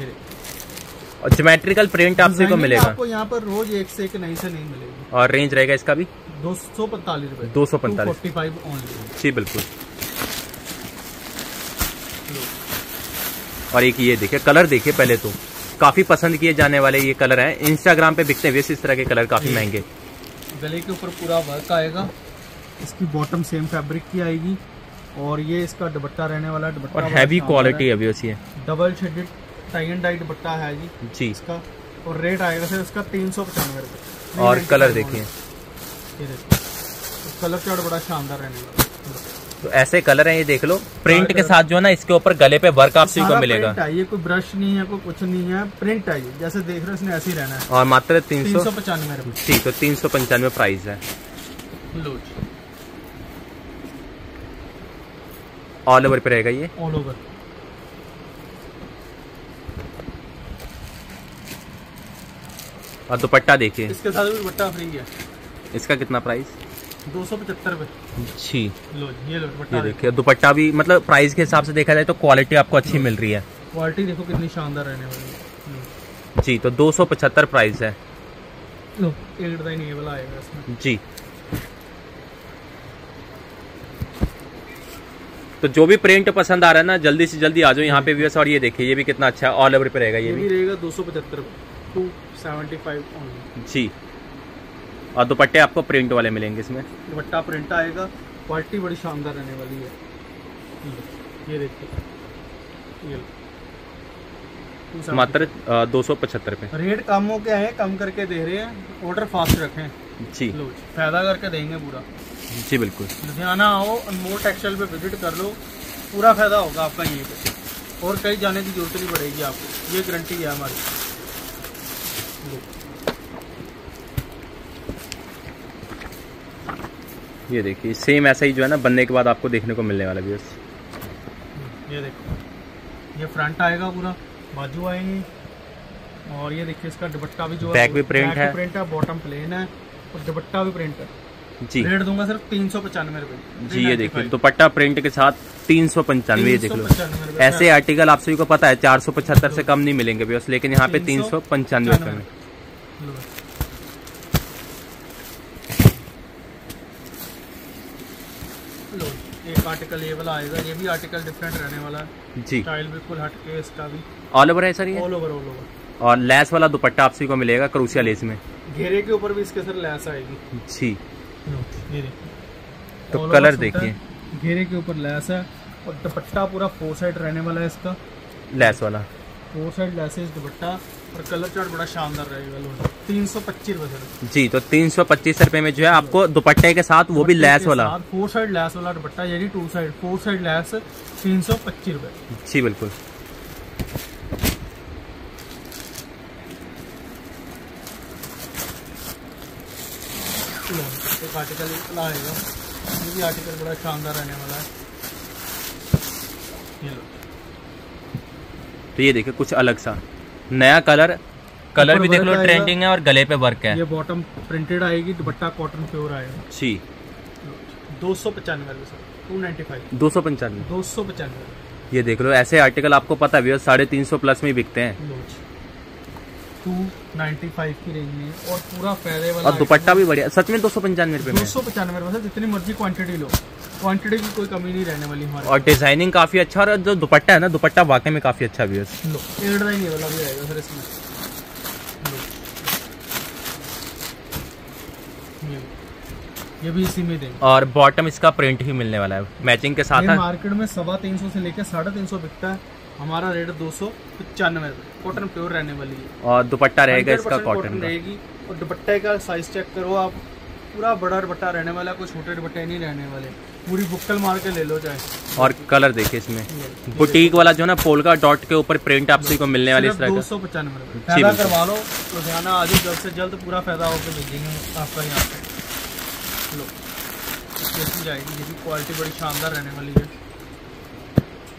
ये और ज्योमेट्रिकल प्रिंट आपसे को मिलेगा। आपको यहाँ पर रोज एक से एक नई से नहीं मिलेगी। और रेंज रहेगा इसका भी? दो सौ पैंतालीस रुपए। 245 फोर्टी फाइव ओनली जी बिल्कुल। और एक ये देखिए कलर देखिए पहले तो। काफ़ी पसंद किए जाने वाले ये कलर हैं। इंस्टाग्राम पे बिकते हैं इस तरह के कलर काफ़ी महँगे। गले के ऊपर पूरा वर्क आएगा। इसकी बॉटम सेम फैब्रिक की आएगी और ये इसका दुपट्टा रहने वाला है दुपट्टा और हैवी क्वालिटी है। अभी है। Double shaded tie and dye dupatta है जी। जी। इसका और रेट आएगा सर इसका तीन सौ पचानवे रुपये और कलर देखिए। तो कलर चार्ट बड़ा शानदार रहने वाला तो ऐसे कलर हैं ये देख लो। प्रिंट के साथ जो है ना इसके ऊपर गले पे वर्क आपसे को मिलेगा। ये कोई ब्रश नहीं है कोई कुछ नहीं है प्रिंट है ये। जैसे देख रहे हो इसने ऐसे ही रहना है। और मात्र तीन सौ पचानवे ठीक तो तीन सौ पंचानवे प्राइस है। ऑल ओवर पे रहेगा ये। ऑल ओवर और दुपट्टा देखिए। इसके साथ भी दुपट्टा फ्री है। इसका कितना प्राइस दो सौ पचहत्तर रुपये जी लो ये लो ये दुपट्टा देखिए दुपट्टा भी मतलब प्राइस के हिसाब से देखा जाए तो क्वालिटी आपको अच्छी मिल रही है। क्वालिटी देखो कितनी शानदार रहने वाली है। जी तो दो सौ पचहत्तर प्राइस है। लो एक डिज़ाइन वाला आएगा इसमें। जी। तो जो भी प्रिंट पसंद आ रहा है ना जल्दी से जल्दी आ जाओ यहाँ पे भी और ये देखिए ये भी कितना अच्छा है ऑल ओवर पे रहेगा ये ये भी। रहेगा दो सौ पचहत्तर टू सेवेंटी फाइव जी। और दुपट्टे आपको प्रिंट वाले मिलेंगे इसमें। दुपट्टा प्रिंट आएगा। क्वालिटी बड़ी शानदार रहने वाली है। ये- देखिए। ये मात्र दो सौ पचहत्तर पे। रेट कम हो के आए कम करके दे रहे हैं। ऑर्डर फास्ट रखें। जी। जी, फ़ायदा करके देंगे पूरा। जी बिल्कुल। लुधियाना आओ अनमोल टेक्सटाइल पे विज़िट कर लो। पूरा फ़ायदा होगा आपका यहीं पे। और कहीं जाने की ज़रूरत नहीं पड़ेगी आपको। ये गारंटी है हमारी। ये देखिए सेम ऐसा ही जो है ना बनने के बाद आपको देखने को मिलने वाला व्यूअर्स ये देखो ये फ्रंट आएगा पूरा बाजू आएँगी। और ये देखिए इसका दुपट्टा भी जो Back भी back है। प्रिंट है बॉटम प्लेन है और दुपट्टा भी प्रिंट है। जी। रेट दूँगा सिर्फ़ तीन सौ पचानवे रुपए। जी ये देखिए दुपट्टा प्रिंट के साथ तीन सौ पंचानवे ये देख लो। ऐसे आर्टिकल आप सभी को पता है चार सौ पचहत्तर से कम नहीं मिलेंगे व्यूअर्स लेकिन यहाँ पे तीन सौ पंचानवे रुपये में लो। लो एक आर्टिकल ये वाला आएगा ये भी आर्टिकल डिफरेंट रहने वाला है। जी। स्टाइल बिल्कुल हटके इसका भी। ऑल ओवर है सर ये? ऑल ओवर ऑल ओवर और लेस वाला दुपट्टा आप सभी को मिलेगा क्रूसिया लेस में? घेरे के ऊपर भी इसके सर लैस आएगी। जी। ये देखिए। तो कलर देखिए। घेरे के ऊपर लैस है और दुपट्टा पूरा फोर साइड रहने वाला है इसका। लेस वाला। Four side laces dupatta. और कलर चार्ट बड़ा शानदार रहेगा तीन सौ पच्चीस सर जी तो तीन सौ पच्चीस रुपए में जो है आपको दुपट्टे के साथ वो भी लेस वाला। फोर साइड लैस वाला दुपट्टा ये two side four side lace तीन सौ पच्चीस रुपये जी बिल्कुल। आर्टिकल आएगा ये भी आर्टिकल बड़ा शानदार रहने वाला है। ये लो। तो ये देखिए कुछ अलग सा। नया कलर कलर भी देख लो ट्रेंडिंग है और गले पे वर्क है। ये बॉटम प्रिंटेड आएगी दुपट्टा कॉटन प्योर आएगा। जी। दो सौ पचानवे टू नाइन्टी फाइव दो सौ पंचानवे। दो सौ पचानवे। ये देख लो ऐसे आर्टिकल आपको पता भी है साढ़े तीन सौ प्लस में ही बिकते हैं। टू नाइन्टी फाइव की रेंज में और पूरा फ़ायदे वाला और दुपट्टा भी बढ़िया। सच में दो सौ पंचानवे रुपए दो सौ पचानवे रुपये जितनी मर्ज़ी क्वांटिटी लो। क्वांटिटी की कोई कमी नहीं रहने वाली हमारे और डिज़ाइनिंग काफ़ी अच्छा और जो दुपट्टा है ना दुपट्टा वाकई में काफ़ी अच्छा भी है। लो ये वाला भी आएगा सर इसमें। ये ये भी इसी में देंगे। और बॉटम इसका प्रिंट ही मिलने वाला है। मैचिंग के साथ मार्केट में सवा तीन सौ से लेकर साढ़े तीन सौ बिकता है। हमारा रेट दो सौ पचानवे रुपये। कॉटन प्योर रहने वाली है। और दुपट्टा रहेगा इसका कॉटन रहेगी। और दुपट्टे का साइज़ चेक करो आप। पूरा बड़ा दुपट्टा रहने वाला है कोई छोटे दुपट्टे नहीं रहने वाले। पूरी बुक्कल मार के ले लो चाहे। और कलर देखिए इसमें। बुटीक वाला जो ना पोलका डॉट के ऊपर प्रिंट आप को मिलने वाली इस तरह दो का सौ पचानवे फ़ायदा करवा लो लुधियाना आज जल्द से जल्द पूरा फ़ायदा होकर भेजेंगे आपका यहाँ पे। लो। जाएगी ये भी क्वालिटी बड़ी शानदार रहने वाली है।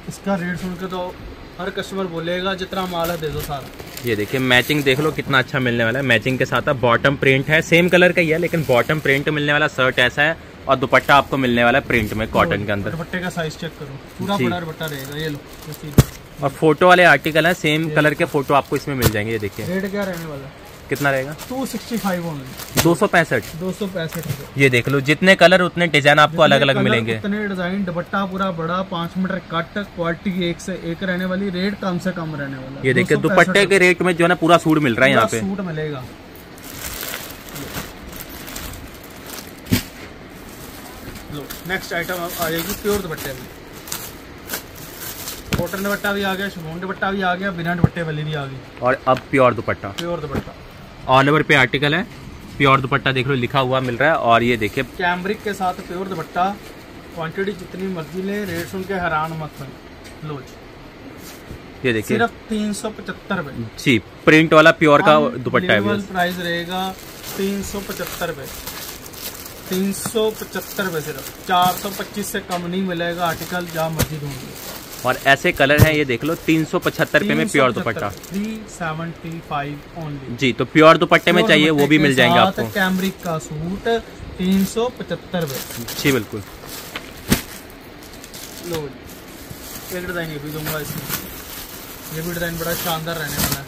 इसका रेट सुन के तो हर कस्टमर बोलेगा जितना माल है दे दो सारा. ये देखिए मैचिंग देख लो कितना अच्छा मिलने वाला है। मैचिंग के साथ बॉटम प्रिंट है सेम कलर का ही है लेकिन बॉटम प्रिंट मिलने वाला शर्ट ऐसा है और दुपट्टा आपको मिलने वाला है प्रिंट में कॉटन के अंदर। दुपट्टे का साइज़ चेक करो। पूरा बड़ा दुपट्टा रहेगा ये लो और फ़ोटो वाले आर्टिकल है सेम कलर के फ़ोटो आपको इसमें मिल जाएँगे ये देखिए। रेट क्या रहने वाला है? कितना रहेगा? टू सिक्सटी फाइव दो सौ पैंसठ? दो सौ पैंसठ ये देख लो जितने कलर उतने डिज़ाइन आपको अलग अलग मिलेंगे। इतने डिज़ाइन दुपट्टा पूरा बड़ा पाँच मीटर कट क्वालिटी एक से एक रहने वाली रेट कम से कम रहने वाला। ये देखिए दुपट्टे के रेट में जो है ना पूरा सूट मिल रहा है यहाँ पे। सूट मिलेगा। लो नेक्स्ट आइटम आ जाएगी प्योर दुपट्टे में। कॉटन दुपट्टा भी आ गया शिमोन दुपट्टा भी आ गया बिना दुपट्टे वाली भी आ गई। और अब pure dupatta. Pure dupatta. All over पे आर्टिकल है। प्योर दुपट्टा देख लो लिखा हुआ मिल रहा है और ये देखिए। कैमरिक के साथ प्योर दुपट्टा। क्वांटिटी जितनी मर्ज़ी ले रेट सुन के हैरान मत बनो लो ये देखिए। सिर्फ़ तीन सौ पचहत्तर जी प्रिंट वाला प्योर का दुपट्टा है प्राइस रहेगा तीन सौ पचहत्तर रुपये तीन सौ पचहत्तर रुपये सिर्फ़। चार सौ पच्चीस से कम नहीं मिलेगा आर्टिकल जहाँ मर्ज़ी ढूंढिए और ऐसे कलर हैं ये देख लो तीन सौ पचहत्तर रुपये में pure dupatta. Three seventy five only जी तो प्योर दुपट्टे में चाहिए वो भी मिल जाएँगे आपको। कैमरिक का सूट तीन सौ पचहत्तर रुपये जी बिल्कुल। एक डिज़ाइन ये भी दूँगा इसमें। ये भी डिज़ाइन बड़ा शानदार रहने वाला है।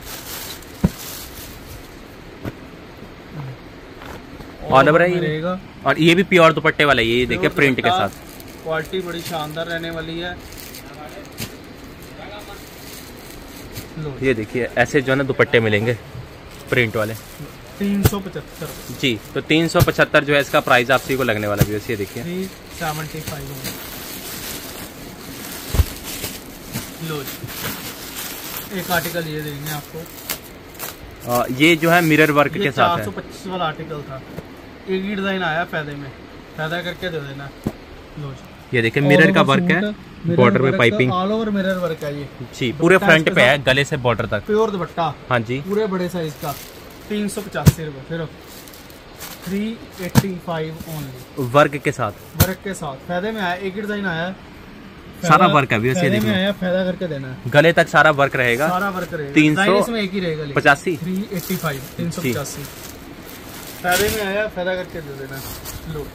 रहेगा और ये भी प्योर दुपट्टे वाला है ये देखिए प्रिंट के साथ। क्वालिटी बड़ी शानदार रहने वाली है लो ये देखिए ऐसे जो है ना दुपट्टे मिलेंगे प्रिंट वाले। तीन सौ पचहत्तर। जी तो तीन सौ पचहत्तर जो है इसका प्राइस आप को लगने वाला भी ये देखिए। सेवेंटी फाइव लो एक आर्टिकल ये देंगे आपको। आ, ये जो है मिरर वर्क के साथ सौ है पच्चीस वाला आर्टिकल था। एक ही डिज़ाइन आया फ़ायदे में। फ़ायदा करके दे देना। लो जी ये देखिए मिरर का वर्क है बॉर्डर में piping all over mirror work है ये। जी पूरे फ्रंट पे है गले से बॉर्डर तक। प्योर दुपट्टा। हाँ जी। पूरे बड़े साइज़ का। तीन सौ पचासी रुपये फिर three eighty five only work के साथ। वर्क के साथ। फ़ायदे में आया एक ही डिज़ाइन आया। सारा वर्क है, फ़ायदे आया करके देना है। गले तक सारा वर्क रहेगा। सारा वर्क रहेगा। 300 डिज़ाइन इसमें एक ही रहेगा पचासी? थ्री एट्टी फाइव तीन सौ पचासी। फ़ायदे में आया फ़ायदा करके दे देना। लो।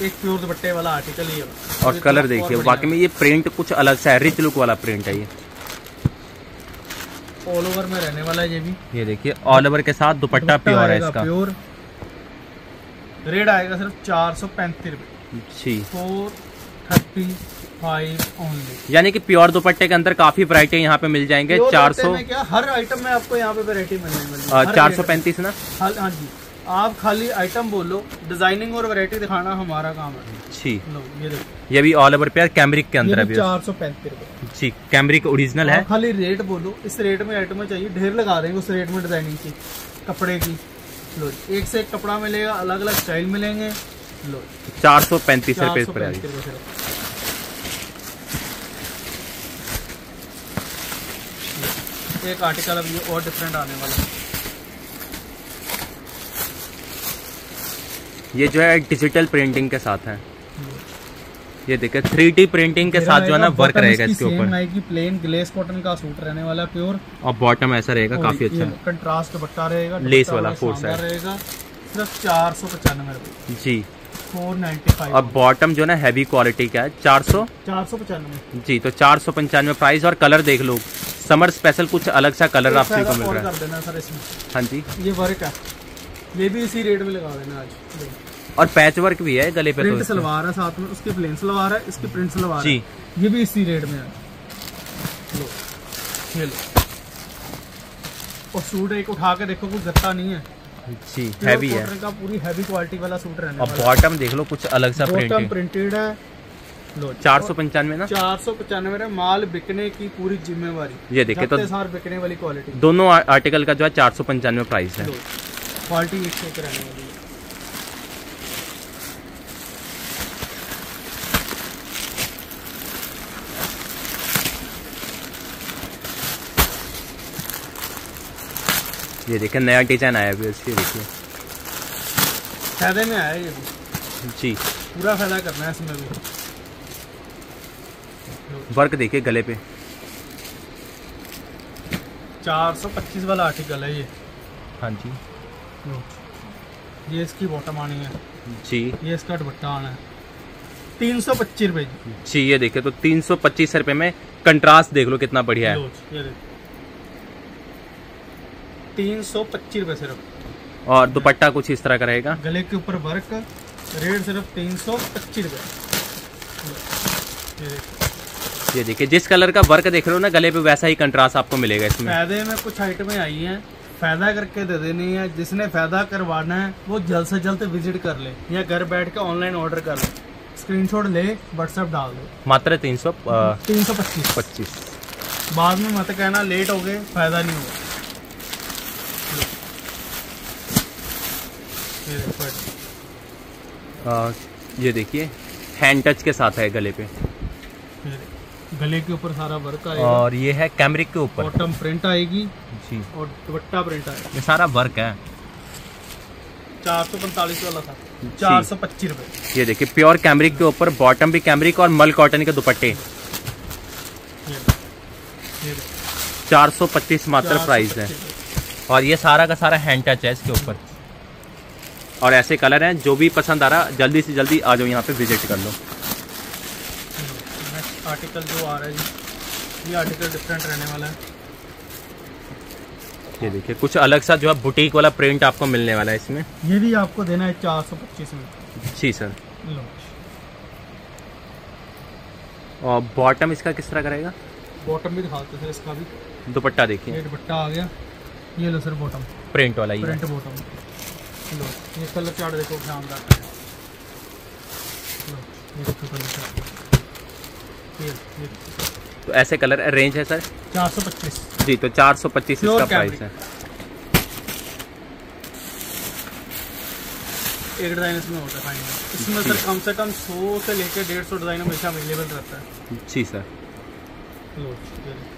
एक प्योर दुपट्टे वाला आर्टिकल ही है। और कलर तो देखिए वाकई में ये प्रिंट कुछ अलग सा है रिच लुक वाला प्रिंट है ये। ऑल ओवर में रहने वाला है ये भी। ये देखिए ऑल ओवर के साथ दुपट्टा प्योर है इसका। प्योर रेट आएगा सिर्फ़ चार सौ पैंतीस रुपये जी। फोर थर्टी यानी कि प्योर दुपट्टे के अंदर काफ़ी वैरायटी यहाँ पे मिल जाएँगे चार सौ क्या हर आइटम में आपको यहाँ पे वैरायटी मिलने चार सौ पैंतीस ना? हाँ हाँ जी। आप खाली आइटम बोलो डिज़ाइनिंग और वैरायटी दिखाना हमारा काम है। जी। लो ये देखो। ये भी ऑल ओवर पे कैमरिक के अंदर है चार सौ पैंतीस रुपए। जी कैमरिक ओरिजिनल है। खाली रेट बोलो इस रेट में आइटम चाहिए ढेर लगा देंगे उस रेट में डिज़ाइनिंग की कपड़े की। लो एक से एक कपड़ा मिलेगा अलग अलग स्टाइल मिलेंगे। लो। चार सौ पैंतीस रुपए सौ पर रही। एक आर्टिकल अब ये और डिफरेंट आने वाला है। ये जो है डिजिटल प्रिंटिंग के साथ है। ये देखिए थ्री डी प्रिंटिंग के साथ जो है ना वर्क रहेगा इसके ऊपर। प्लेन ग्लेस कॉटन का सूट रहने वाला प्योर और बॉटम ऐसा रहेगा काफ़ी अच्छा। कंट्रास्ट दुपट्टा रहेगा लेस वाला, शानदार side। रहेगा। सिर्फ़ चार सौ पचानवे जी। फोर नाइन्टी और बॉटम जो ना हैवी क्वालिटी का है चार सौ? चार सौ पचानवे। जी तो चार सौ पंचानवे प्राइस और कलर देख लो। समर स्पेशल कुछ अलग सा कलर एक आपको मिल रहा है। हाँ जी। ये वर्क है। ये भी इसी रेट में लगा देना आज। और पैच वर्क भी है गले पे तो प्रिंट इसमें। सलवार है साथ में उसकी प्लेन सलवार है इसकी प्रिंट सलवार जी। है ये भी इसी रेट में है। लो ये लो। और सूट एक उठा के देखो कोई गत्ता नहीं है। जी हैवी है। का पूरी हैवी क्वालिटी वाला सूट रहने और बॉटम देख लो कुछ अलग सा प्रिंटिंग प्रिंटेड है। लो चार सौ पंचानवे ना? चार सौ पचानवे माल बिकने की पूरी जिम्मेवारी। ये देखिए तो बिकने वाली क्वालिटी दोनों आर्टिकल का जो है चार सौ पंचानवे प्राइस है। क्वालिटी एक से रहने वाली है ये देखिए नया डिज़ाइन आया है इसके देखिए। फ़ायदे में आया ये जी। पूरा फ़ायदा करना है इसमें भी। वर्क देखिए गले पे। चार सौ पच्चीस वाला आर्टिकल है ये। हाँ जी। ये इसकी बॉटम आनी है। जी। ये इसका दुपट्टा आना है। तीन सौ पच्चीस रुपए जी ये देखिए तो तीन सौ पच्चीस रुपए में कंट्रास्ट देख लो कितना बढ़िया है। ये तीन सौ पच्चीस रुपए सिर्फ़। और दुपट्टा कुछ इस तरह का रहेगा? गले के ऊपर वर्क रेट सिर्फ़ तीन सौ पच्चीस रुपए। ये देखिए। जिस कलर का वर्क देख रहे हो ना गले पे वैसा ही कंट्रास्ट आपको मिलेगा इसमें। फ़ायदे में कुछ आइटमें आई हैं। फ़ायदा करके दे देनी है। जिसने फ़ायदा करवाना है वो जल्द से जल्द विज़िट कर ले या घर बैठ के ऑनलाइन ऑर्डर कर ले। स्क्रीनशॉट ले व्हाट्सएप डाल दो। मात्र तीन सौ तीन सौ पच्चीस। पच्चीस। बाद में मत कहना लेट हो गए फ़ायदा नहीं हुआ ये ये देखिए हैंड टच के साथ है गले पे। गले के ऊपर सारा वर्क आएगा। और ये है कैमरिक के ऊपर। बॉटम प्रिंट आएगी जी। और दुपट्टा प्रिंट आएगा। ये सारा वर्क है। चार सौ पैंतालीस वाला था। चार सौ पच्चीस रुपये ये देखिए प्योर कैमरिक के ऊपर बॉटम भी कैमरिक और मल कॉटन के दुपट्टे। चार सौ पच्चीस मात्र प्राइस है। और ये सारा का सारा हैंड टच है इसके ऊपर। और ऐसे कलर हैं जो भी पसंद आ रहा जल्दी से जल्दी आ जाओ यहाँ पे विज़िट कर लो। नेक्स्ट आर्टिकल जो आ रहा है जी ये आर्टिकल डिफरेंट रहने वाला है। ये देखिए कुछ अलग सा जो है बुटीक वाला प्रिंट आपको मिलने वाला है इसमें। ये भी आपको देना है चार सौ पच्चीस में। जी सर। और बॉटम इसका किस तरह का रहेगा? बॉटम भी दिखाते सर इसका भी। दुपट्टा देखिए। दुपट्टा आ गया। ये लो सर बॉटम प्रिंट वाला ही प्रिंट बॉटम लो ये कलर चार्ट देखो शानदार लो ये देखो कलर चार्ट ये ये। तो ऐसे कलर रेंज है सर? चार सौ पच्चीस। जी तो चार सौ पच्चीस Pure इसका प्राइस है एक डिज़ाइन इसमें होता है फाइनल इसमें सर कम से कम सौ से लेकर डेढ़ सौ डिज़ाइन हमेशा अवेलेबल रहता है। जी सर। लो ये देखो।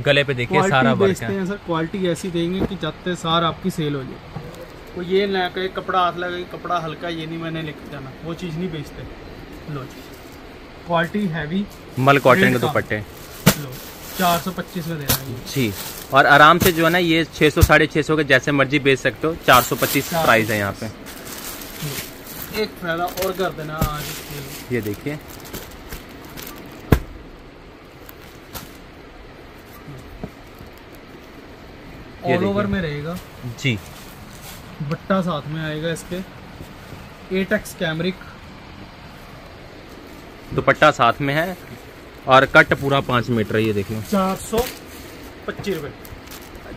गले पे देखिए सारा वर्क है। सर क्वालिटी ऐसी देंगे कि जाते सार आपकी सेल हो जाए। तो ये ना कहे कपड़ा हाथ लगा कपड़ा हल्का ये नहीं मैंने लिख जाना वो चीज़ नहीं बेचते। लो जी। क्वालिटी हैवी मल कॉटन के दुपट्टे। लो चार सौ पच्चीस में दे रहा है जी। और आराम से जो है ना ये 600 साढ़े छः सौ के जैसे मर्ज़ी बेच सकते हो। चार सौ पच्चीस प्राइस है यहाँ पे। एक फ़ायदा और कर देना आज ये देखिए। ऑल ओवर में रहेगा। जी। बट्टा साथ में आएगा इसके। एटेक्स कैमरिक दुपट्टा साथ में है और कट पूरा पाँच मीटर ये देख लो चार सौ पच्चीस रुपये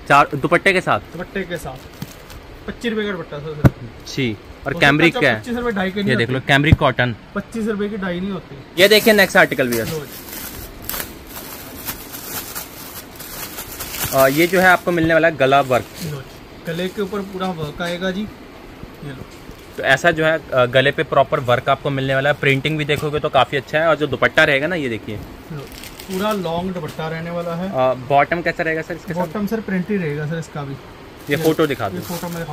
चार दुपट्टे के साथ? दुपट्टे के साथ। पच्चीस रुपये का दुपट्टा सर जी और कैमरिक का है? है ये देख लो कैमरिक कॉटन पच्चीस रुपये की ढाई नहीं होती। ये देखिए नेक्स्ट आर्टिकल भी लो जी। ये जो है आपको मिलने वाला है गला वर्क गले के ऊपर पूरा वर्क आएगा जी। ये लो। तो ऐसा जो है गले पे प्रॉपर वर्क आपको मिलने वाला है। प्रिंटिंग भी देखोगे तो काफ़ी अच्छा है और जो दुपट्टा रहेगा ना ये देखिए। पूरा लॉन्ग दुपट्टा रहने वाला है। बॉटम कैसा रहेगा सर इसके बॉटम सर प्रिंट ही रहेगा सर इसका भी। ये फ़ोटो दिखा दो। फ़ोटो में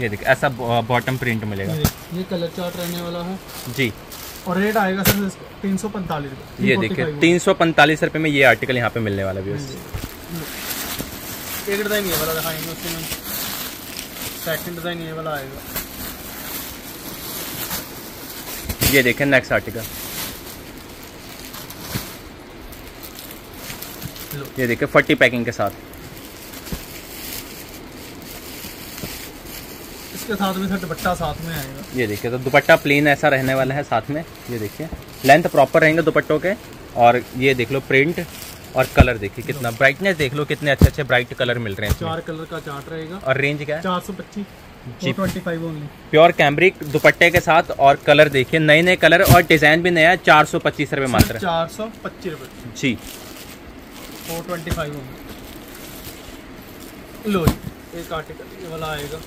ये देखिए ऐसा बॉटम प्रिंट मिलेगा। ये कलर चार्ट रहने वाला है। जी। और रेट आएगा सर तीन सौ पैंतालीस ये देखिए तीन सौ पैंतालीस। रुपये में ये आर्टिकल यहाँ पे मिलने वाला है एक डिज़ाइन ये वाला दिखाएँगे उसके में सेकंड डिज़ाइन ये वाला आएगा ये देखें नेक्स्ट आर्टिकल ये देखिए फट्टी पैकिंग के साथ इसके साथ में सर दुपट्टा साथ में आएगा ये देखिए तो दुपट्टा प्लेन ऐसा रहने वाला है साथ में ये देखिए लेंथ प्रॉपर रहेंगे दुपट्टों के और ये देख लो प्रिंट और कलर देखिए कितना ब्राइटनेस देख लो कितने अच्छे अच्छे ब्राइट कलर मिल रहे हैं चार कलर का चार्ट रहेगा। और रेंज क्या है? चार सौ पच्चीस प्योर कैमरिक दुपट्टे के साथ और कलर देखिए नए नए कलर और डिज़ाइन भी नया है चार सौ पच्चीस रुपये मात्र। चार सौ पच्चीस रुपये जी। फोर ट्वेंटी फाइव लो एक आर्टिकल ये वाला आएगा।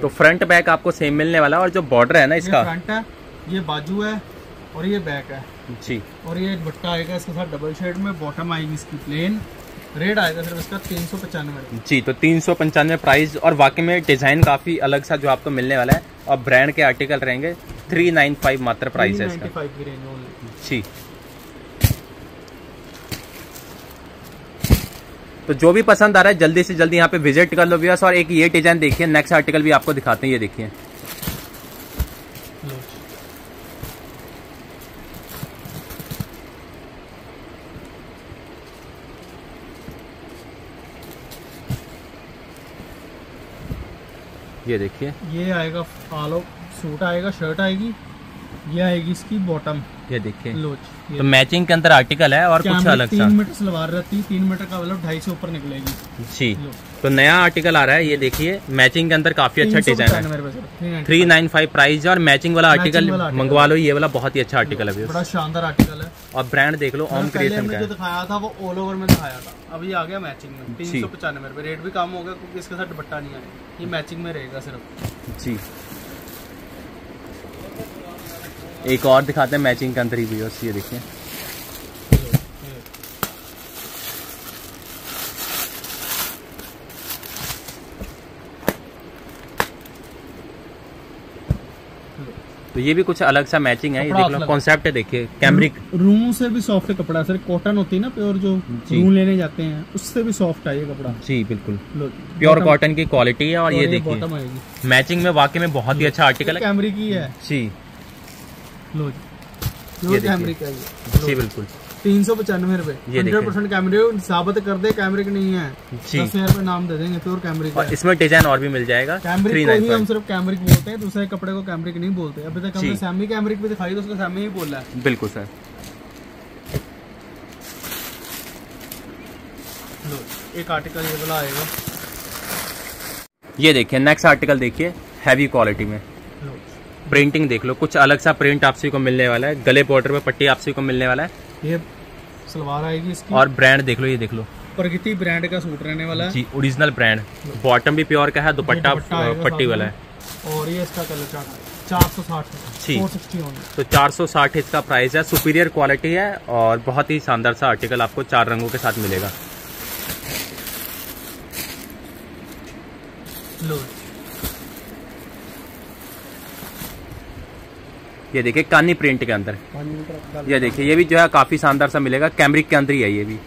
तो फ्रंट बैक आपको सेम मिलने वाला और जो बॉर्डर है ना इसका? फ्रंट है ये बाजू है और ये बैक है। जी। और ये दुपट्टा आएगा इसके साथ डबल शेड में बॉटम आएगी इसकी प्लेन रेट आएगा सिर्फ़ इसका तीन सौ पचानवे। जी तो तीन सौ पंचानवे प्राइस और वाकई में डिज़ाइन काफ़ी अलग सा जो आपको मिलने वाला है। और ब्रांड के आर्टिकल रहेंगे थ्री नाइन फाइव मात्र प्राइस है इसका। जी। तो जो भी पसंद आ रहा है जल्दी से जल्दी यहाँ पे विज़िट कर लो व्यूअर्स और एक ये डिज़ाइन देखिए नेक्स्ट आर्टिकल भी आपको दिखाते हैं ये देखिए लो ये देखिए। ये आएगा फॉलो सूट आएगा शर्ट आएगी ये आएगी इसकी बॉटम ये देखिए। लोच ये। तो मैचिंग के अंदर आर्टिकल है और कुछ अलग तीन मीटर सलवार रहती है तीन मीटर का मतलब ढाई से ऊपर निकलेगी। जी। तो नया आर्टिकल आ रहा है ये देखिए मैचिंग के अंदर काफ़ी अच्छा डिज़ाइन है। थ्री नाइन फाइव प्राइस और मैचिंग वाला आर्टिकल मंगवा लो ये वाला बहुत ही अच्छा आर्टिकल है बड़ा शानदार आर्टिकल है। और ब्रांड देख लो ओम क्रिएशन का जो दिखाया था वो ऑल ओवर में दिखाया था। अभी आ गया मैचिंग में तीन सौ पचानवे रुपये रेट भी कम हो गया क्योंकि इसके साथ दुपट्टा नहीं आया। ये मैचिंग में रहेगा सिर्फ़। जी। एक और दिखाते हैं मैचिंग का अंदर ही व्यूअर्स ये देखिए। तो ये भी कुछ अलग सा मैचिंग है ये देख लो कॉन्सेप्ट है। देखिए कैमरिक रूम से भी सॉफ्ट कपड़ा सर कॉटन होती है ना प्योर जो। रूम लेने जाते हैं उससे भी सॉफ्ट है ये कपड़ा। जी बिल्कुल। प्योर कॉटन की क्वालिटी है और ये देखिए। मैचिंग में वाकई में बहुत ही अच्छा आर्टिकल है। कैमरिक ही है। जी। लो जी। ये है जी बिल्कुल। तीन सौ पचानवे रूपए। हंड्रेड परसेंट कैमरे साबित कर दे कैमरे के नहीं है। दस हज़ार रुपए नाम दे देंगे प्योर कैमरे का इसमें डिज़ाइन और भी मिल जाएगा कैमरिक थ्री को ही हम सिर्फ़ कैमरिक बोलते हैं दूसरे कपड़े को कैमरिक नहीं बोलते। अभी तक हमने सैमी कैमरिक भी दिखाई तो उसका सैमी ही बोला है। बिल्कुल सर। एक आर्टिकल ये वाला आएगा। ये देखिए नेक्स्ट आर्टिकल देखिए हैवी क्वालिटी में। प्रिंटिंग देख लो कुछ अलग सा प्रिंट आपसी को मिलने वाला है गले बॉर्डर पे पट्टी आपसी को मिलने वाला है। ये सलवार आएगी इसकी। और ब्रांड देख लो ये देख लो। प्रगति ब्रांड का सूट रहने वाला है। जी ओरिजिनल ब्रांड बॉटम भी प्योर का है दुपट्टा पट्टी वाला है। और ये इसका कलर चार्ट चार सौ साठ जी। फोर सिक्सटी होंगे तो 460 इसका प्राइस है सुपीरियर क्वालिटी है और बहुत ही शानदार सा आर्टिकल आपको चार रंगों के साथ मिलेगा। लो। ये देखिए कानी प्रिंट के अंदर। ये देखिए ये भी जो है काफ़ी शानदार सा मिलेगा। कैमरिक के अंदर ही है ये भी।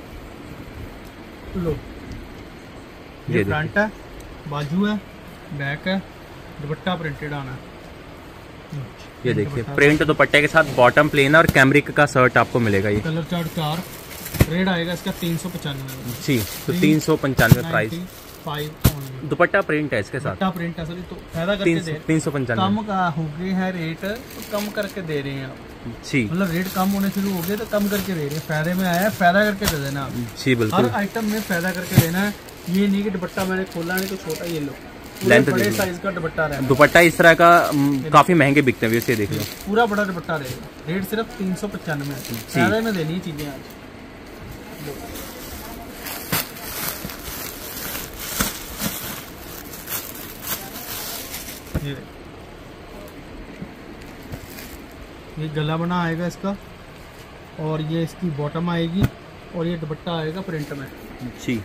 लो। ये ये फ्रंट है बाजू है बैक है दुपट्टा प्रिंटेड आना ये देखिए प्रिंट दुपट्टे के साथ बॉटम प्लेन और कैमरिक का शर्ट आपको मिलेगा ये। कलर चार्ट चार रेट आएगा इसका तीन सौ पचानवे। जी तो तीन सौ पंचानवे price five only dupatta print है इसके साथ। प्रिंट है सर तो फ़ायदा करके तीन दे सौ तीन सौ कम का हो गए है रेट तो कम करके दे रहे हैं आप। जी। मतलब रेट कम होने शुरू हो गए तो कम करके दे रहे हैं। फ़ायदे में आया है फ़ायदा करके दे देना। जी हर आइटम में फ़ायदा करके देना है। ये नहीं कि दुपट्टा मैंने खोला नहीं तो छोटा ये लो। Length बड़े साइज़ का दुपट्टा रहेगा दुपट्टा इस तरह का काफ़ी महँगे बिकते हैं देख लो। पूरा बड़ा दुपट्टा रहेगा। रेट सिर्फ़ तीन सौ पचानवे में देनी चीज़ें आज। ये ये गला बना आएगा इसका और ये इसकी बॉटम आएगी और ये दुपट्टा आएगा प्रिंट में। जी।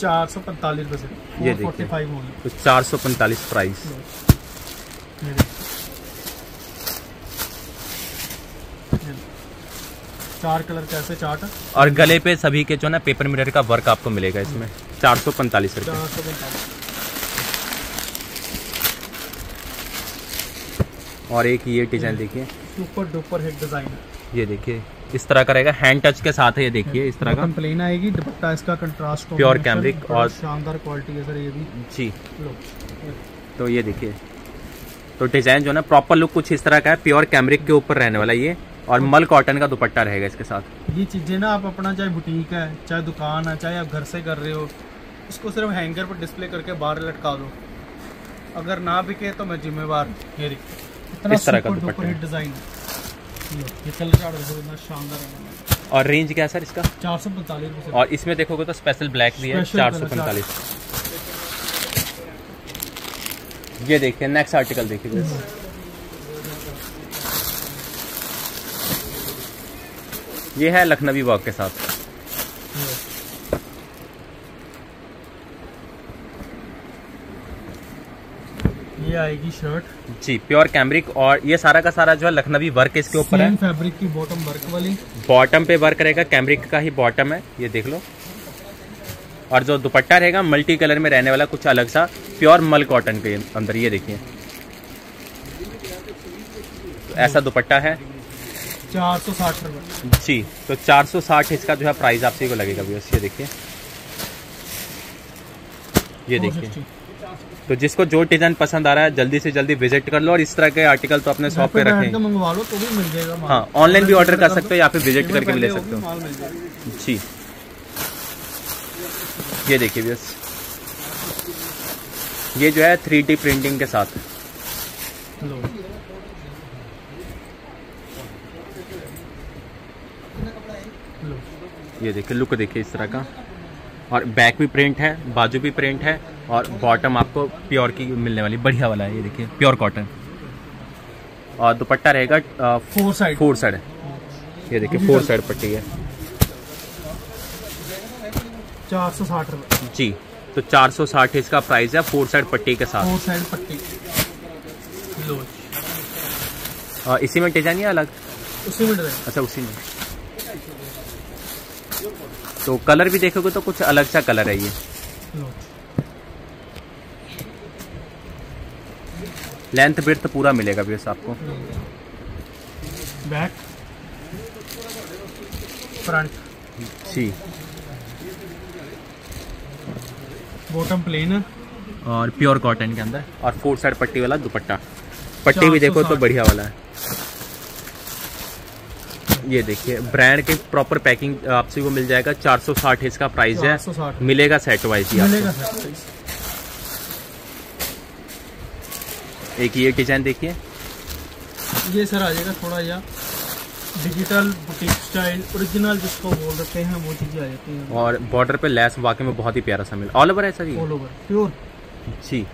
चार सौ पैंतालीस रुपये से ये फोर्टी फाइव होंगे। तो चार सौ पैंतालीस प्राइस। चार कलर कैसे चार्ट। और गले पे सभी के जो ना पेपर मिरर का वर्क आपको मिलेगा इसमें। चार सौ पैंतालीस रुपये चार सौ पैंतालीस और एक ये डिज़ाइन देखिए। सुपर डुपर हिट डिज़ाइन ये देखिए इस तरह का रहेगा। हैंड टच के साथ है ये देखिए इस तरह का। प्लेन आएगी दुपट्टा इसका कंट्रास्ट Pure cambric और- शानदार क्वालिटी है सर ये भी। जी। तो ये देखिए तो डिज़ाइन जो है ना प्रॉपर लुक कुछ इस तरह का है प्योर कैमरिक के ऊपर रहने वाला ये और मल कॉटन का दुपट्टा रहेगा इसके साथ। ये चीज़ें ना आप अपना चाहे बुटीक है चाहे दुकान है चाहे आप घर से कर रहे हो इसको सिर्फ़ हैंगर पर डिस्प्ले करके बाहर लटका दो। अगर ना बिके तो मैं जिम्मेवार ये देखिए। इस तरह का दुपट्टा है। डिज़ाइन और रेंज क्या है सर इसका? चार सौ पैंतालीस और इसमें देखोगे तो स्पेशल ब्लैक भी है चार सौ पैंतालीस। ये देखिए नेक्स्ट आर्टिकल देखिए। बस। ये है लखनवी वर्क के साथ। ये आएगी शर्ट जी प्योर कैमरिक और ये सारा का सारा जो है लखनवी वर्क इसके ऊपर है। फैब्रिक की बॉटम वर्क वाली। बॉटम पे वर्क रहेगा कैमरिक का ही बॉटम है ये देख लो। और जो दुपट्टा रहेगा मल्टी कलर में रहने वाला कुछ अलग सा प्योर मल कॉटन के अंदर ये देखिए। तो ऐसा दुपट्टा है। चार सौ साठ रुपये जी तो 460 इसका जो है प्राइस आपसे को लगेगा भैया ये देखिए। ये देखिए। तो जिसको जो डिज़ाइन पसंद आ रहा है जल्दी से जल्दी विज़िट कर लो और इस तरह के आर्टिकल तो अपने शॉप पे रखें। मंगवा लो तो भी मिल जाएगा हाँ ऑनलाइन भी ऑर्डर कर सकते हो या फिर विज़िट करके भी ले सकते हो। जी। ये देखिए बस ये जो है थ्री डी प्रिंटिंग के साथ। ये देखिए लुक देखिए इस तरह का। और बैक भी प्रिंट है बाजू भी प्रिंट है और बॉटम आपको प्योर की मिलने वाली बढ़िया वाला है ये देखिए प्योर कॉटन और दुपट्टा रहेगा फोर साइड फोर साइड ये देखिए फोर साइड पट्टी है। चार सौ साठ रुपये जी तो 460 इसका प्राइस है फोर साइड पट्टी के साथ। फोर साइड पट्टी। और इसी में डिज़ाइन है अलग? उसी में डिज़ाइन अच्छा उसी में। तो कलर भी देखोगे तो कुछ अलग सा कलर है ये। लेंथ बिर्थ पूरा मिलेगा भैया आपको। बैक फ्रंट जी बॉटम प्लेन। और प्योर कॉटन के अंदर। और फोर साइड पट्टी वाला दुपट्टा। पट्टी भी देखो तो बढ़िया वाला है। ये देखिए ब्रांड के प्रॉपर पैकिंग आपसे वो मिल जाएगा। 460 इसका प्राइस है। मिलेगा सेट वाइज ही मिलेगा एक ये डिज़ाइन देखिए। ये सर आ जाएगा थोड़ा या डिजिटल बुटीक स्टाइल ओरिजिनल जिसको बोल रखे हैं वो चीज़ें आ जाती हैं। और बॉर्डर पे लेस वाकई में बहुत ही प्यारा सा मिला ऑल ओवर है सर ये? ऑल ओवर प्योर जी।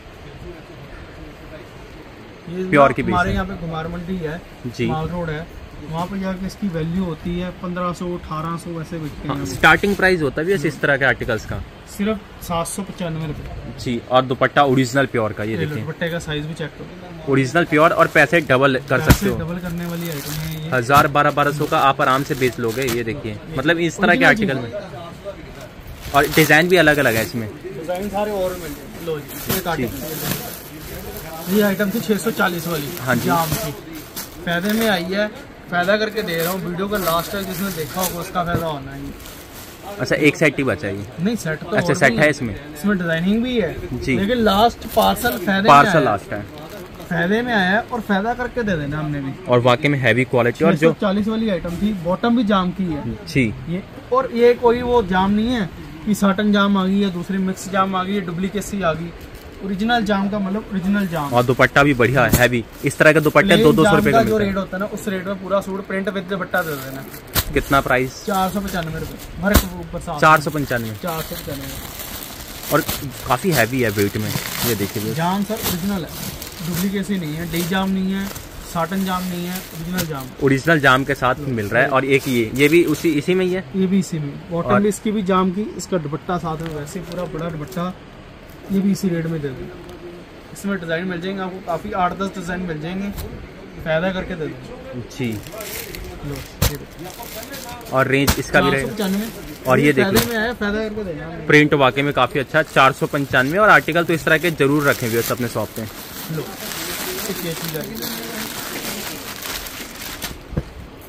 प्योर की हमारे यहाँ पे कुमार मंडी है जी। माल रोड है। वहाँ पे जाके इसकी वैल्यू होती है पंद्रह सौ अठारह सौ वैसे बिकते हाँ। हैं स्टार्टिंग प्राइस होता भी है इस तरह के आर्टिकल्स का। सिर्फ़ सात सौ पचानवे रुपए। जी और दुपट्टा ओरिजिनल प्योर का ये देखिए दुपट्टे का साइज़ भी चेक करो। ओरिजिनल प्योर और पैसे डबल कर सकते हो। डबल करने वाली आइटम है हज़ार बारह बारह सौ का आप आराम से बेच लोगे ये देखिए। मतलब इस तरह के आर्टिकल में। और डिज़ाइन भी अलग अलग है इसमें। डिज़ाइन सारे और लो ये आइटम थी 640 वाली हाँ जी। फ़ायदे में आई है फ़ायदा करके दे रहा हूँ। वीडियो का लास्ट तक जिसने देखा होगा उसका फ़ायदा होना है। अच्छा एक सेट ही बचा ये। नहीं सेट तो अच्छा सेट है इसमें? इसमें डिज़ाइनिंग भी है। जी। लेकिन लास्ट पार्सल फ़ायदे पार्सल लास्ट है। फ़ायदे में आया है और फ़ायदा करके दे देना हमने भी। और वाकई में हैवी क्वालिटी और जो चालीस वाली आइटम थी बॉटम भी जाम की है। जी। ये और ये कोई वो जाम नहीं है कि साटन जाम आ गई है दूसरी मिक्स जाम आ गई है डुप्लीकेसी आ गई। ओरिजिनल जाम का मतलब ओरिजिनल जाम और दुपट्टा भी बढ़िया है हैवी इस तरह के दुपट्टे दो दो सौ रुपए का जो रेट होता है ना उस रेट में पूरा सूट प्रिंट विद दुपट्टा दे देना। कितना प्राइस चार सौ पचानवे रुपए। भर ऊपर चार सौ पंचानवे। चार सौ पचानवे। और काफ़ी हैवी है वेट में ये देखिए। जाम सर ओरिजिनल है। डुप्लीकेसी नहीं है डी जाम नहीं है साटन जाम नहीं है ओरिजिनल जाम ओरिजिनल जाम के साथ मिल रहा है और एक ये ये भी उसी इसी में ही है? ये भी इसी में। बॉटम भी इसकी भी जाम की इसका दुपट्टा साथ में वैसे पूरा बड़ा दुपट्टा। ये भी इसी रेट में दे दूँ इसमें डिज़ाइन मिल जाएँगे आपको काफ़ी आठ दस डिज़ाइन मिल जाएँगे। फ़ायदा करके दे दूँ जी। और रेंज इसका भी रहेगा और ये देख फ़ायदे लो। में आया फ़ायदा करके देना हमने। प्रिंट वाकई में काफ़ी अच्छा चार सौ पंचानवे। और आर्टिकल तो इस तरह के ज़रूर रखें हुए अपने शॉप पे।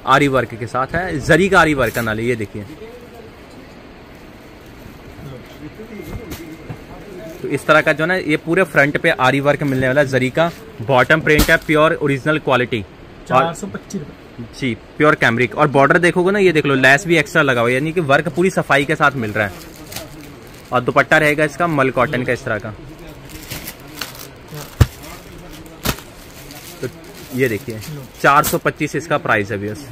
आरी वर्क के साथ है। जरी का आरी वर्क का नाले ये देखिए। तो इस तरह का जो ना ये पूरे फ्रंट पे आरी वर्क मिलने वाला है जरी का बॉटम प्रिंट है प्योर ओरिजिनल क्वालिटी चार सौ पच्चीस जी प्योर कैमरिक और बॉर्डर देखोगे ना ये देख लो लेस भी एक्स्ट्रा लगा हुआ है यानी कि वर्क पूरी सफ़ाई के साथ मिल रहा है। और दुपट्टा रहेगा इसका मल कॉटन का इस तरह का। तो ये देखिए 425 इसका प्राइस है बस।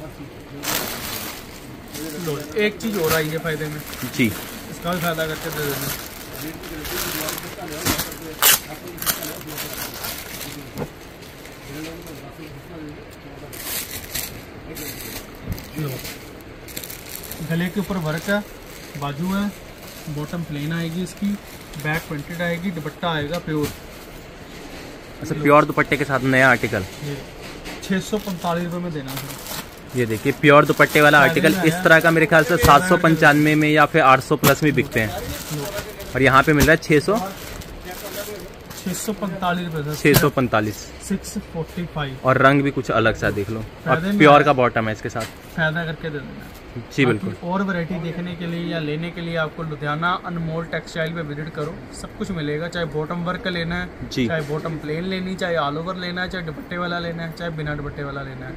एक चीज़ और आई है ये फ़ायदे में। जी। इसका भी फ़ायदा करके दे देना। गले के ऊपर वर्क है बाजू है बॉटम प्लेन आएगी इसकी बैक प्रिंटेड आएगी दुपट्टा आएगा प्योर अच्छा प्योर दुपट्टे के साथ नया आर्टिकल छः सौ पैंतालीस रुपये में देना है ये देखिए प्योर दुपट्टे वाला आर्टिकल इस तरह का मेरे ख्याल से सात सौ पंचानवे में या फिर आठ सौ प्लस में बिकते हैं। और यहाँ पे मिल रहा है छः सौ छह सौ पैंतालीस छः सौ और रंग भी कुछ अलग सा देख लो। और प्योर का बॉटम है इसके साथ। फ़ायदा करके दे देना। जी बिल्कुल। और वैरायटी देखने के लिए या लेने के लिए आपको लुधियाना अनमोल टेक्सटाइल पे विज़िट करो। सब कुछ मिलेगा चाहे बॉटम वर्क का लेना है चाहे बॉटम प्लेन लेनी चाहे ऑल ओवर लेना है चाहे दुपट्टे वाला लेना है चाहे बिना दुपट्टे वाला लेना है।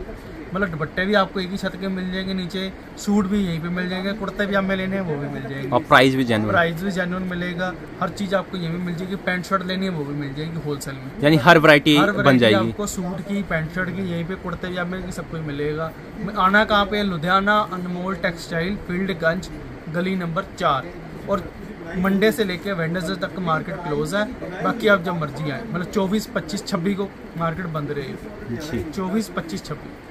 मतलब दुपट्टे भी आपको एक ही छत के मिल जाएँगे नीचे सूट भी यहीं पे मिल जाएँगे कुर्ते भी हमें लेने हैं वो भी मिल जाएँगे। और प्राइस भी जेनुअन प्राइस भी जेन्युइन मिलेगा। हर चीज़ आपको यहीं पे मिल जाएगी पैंट शर्ट लेनी है वो भी मिल जाएगी होलसेल में। यानी हर वैरायटी बन जाएगी। आपको सूट की पैंट शर्ट की यहीं पे कुर्ते पजामे की सब कुछ मिलेगा। आना कहाँ पे लुधियाना अनमोल टेक्सटाइल फ़ील्ड गंज गली नंबर चार। और मंडे से लेकर वेंडसडे तक मार्केट क्लोज है। बाकी आप जब मर्ज़ी आए। मतलब चौबीस पच्चीस छब्बीस को मार्केट बंद रहेगी जी। चौबीस पच्चीस छब्बीस।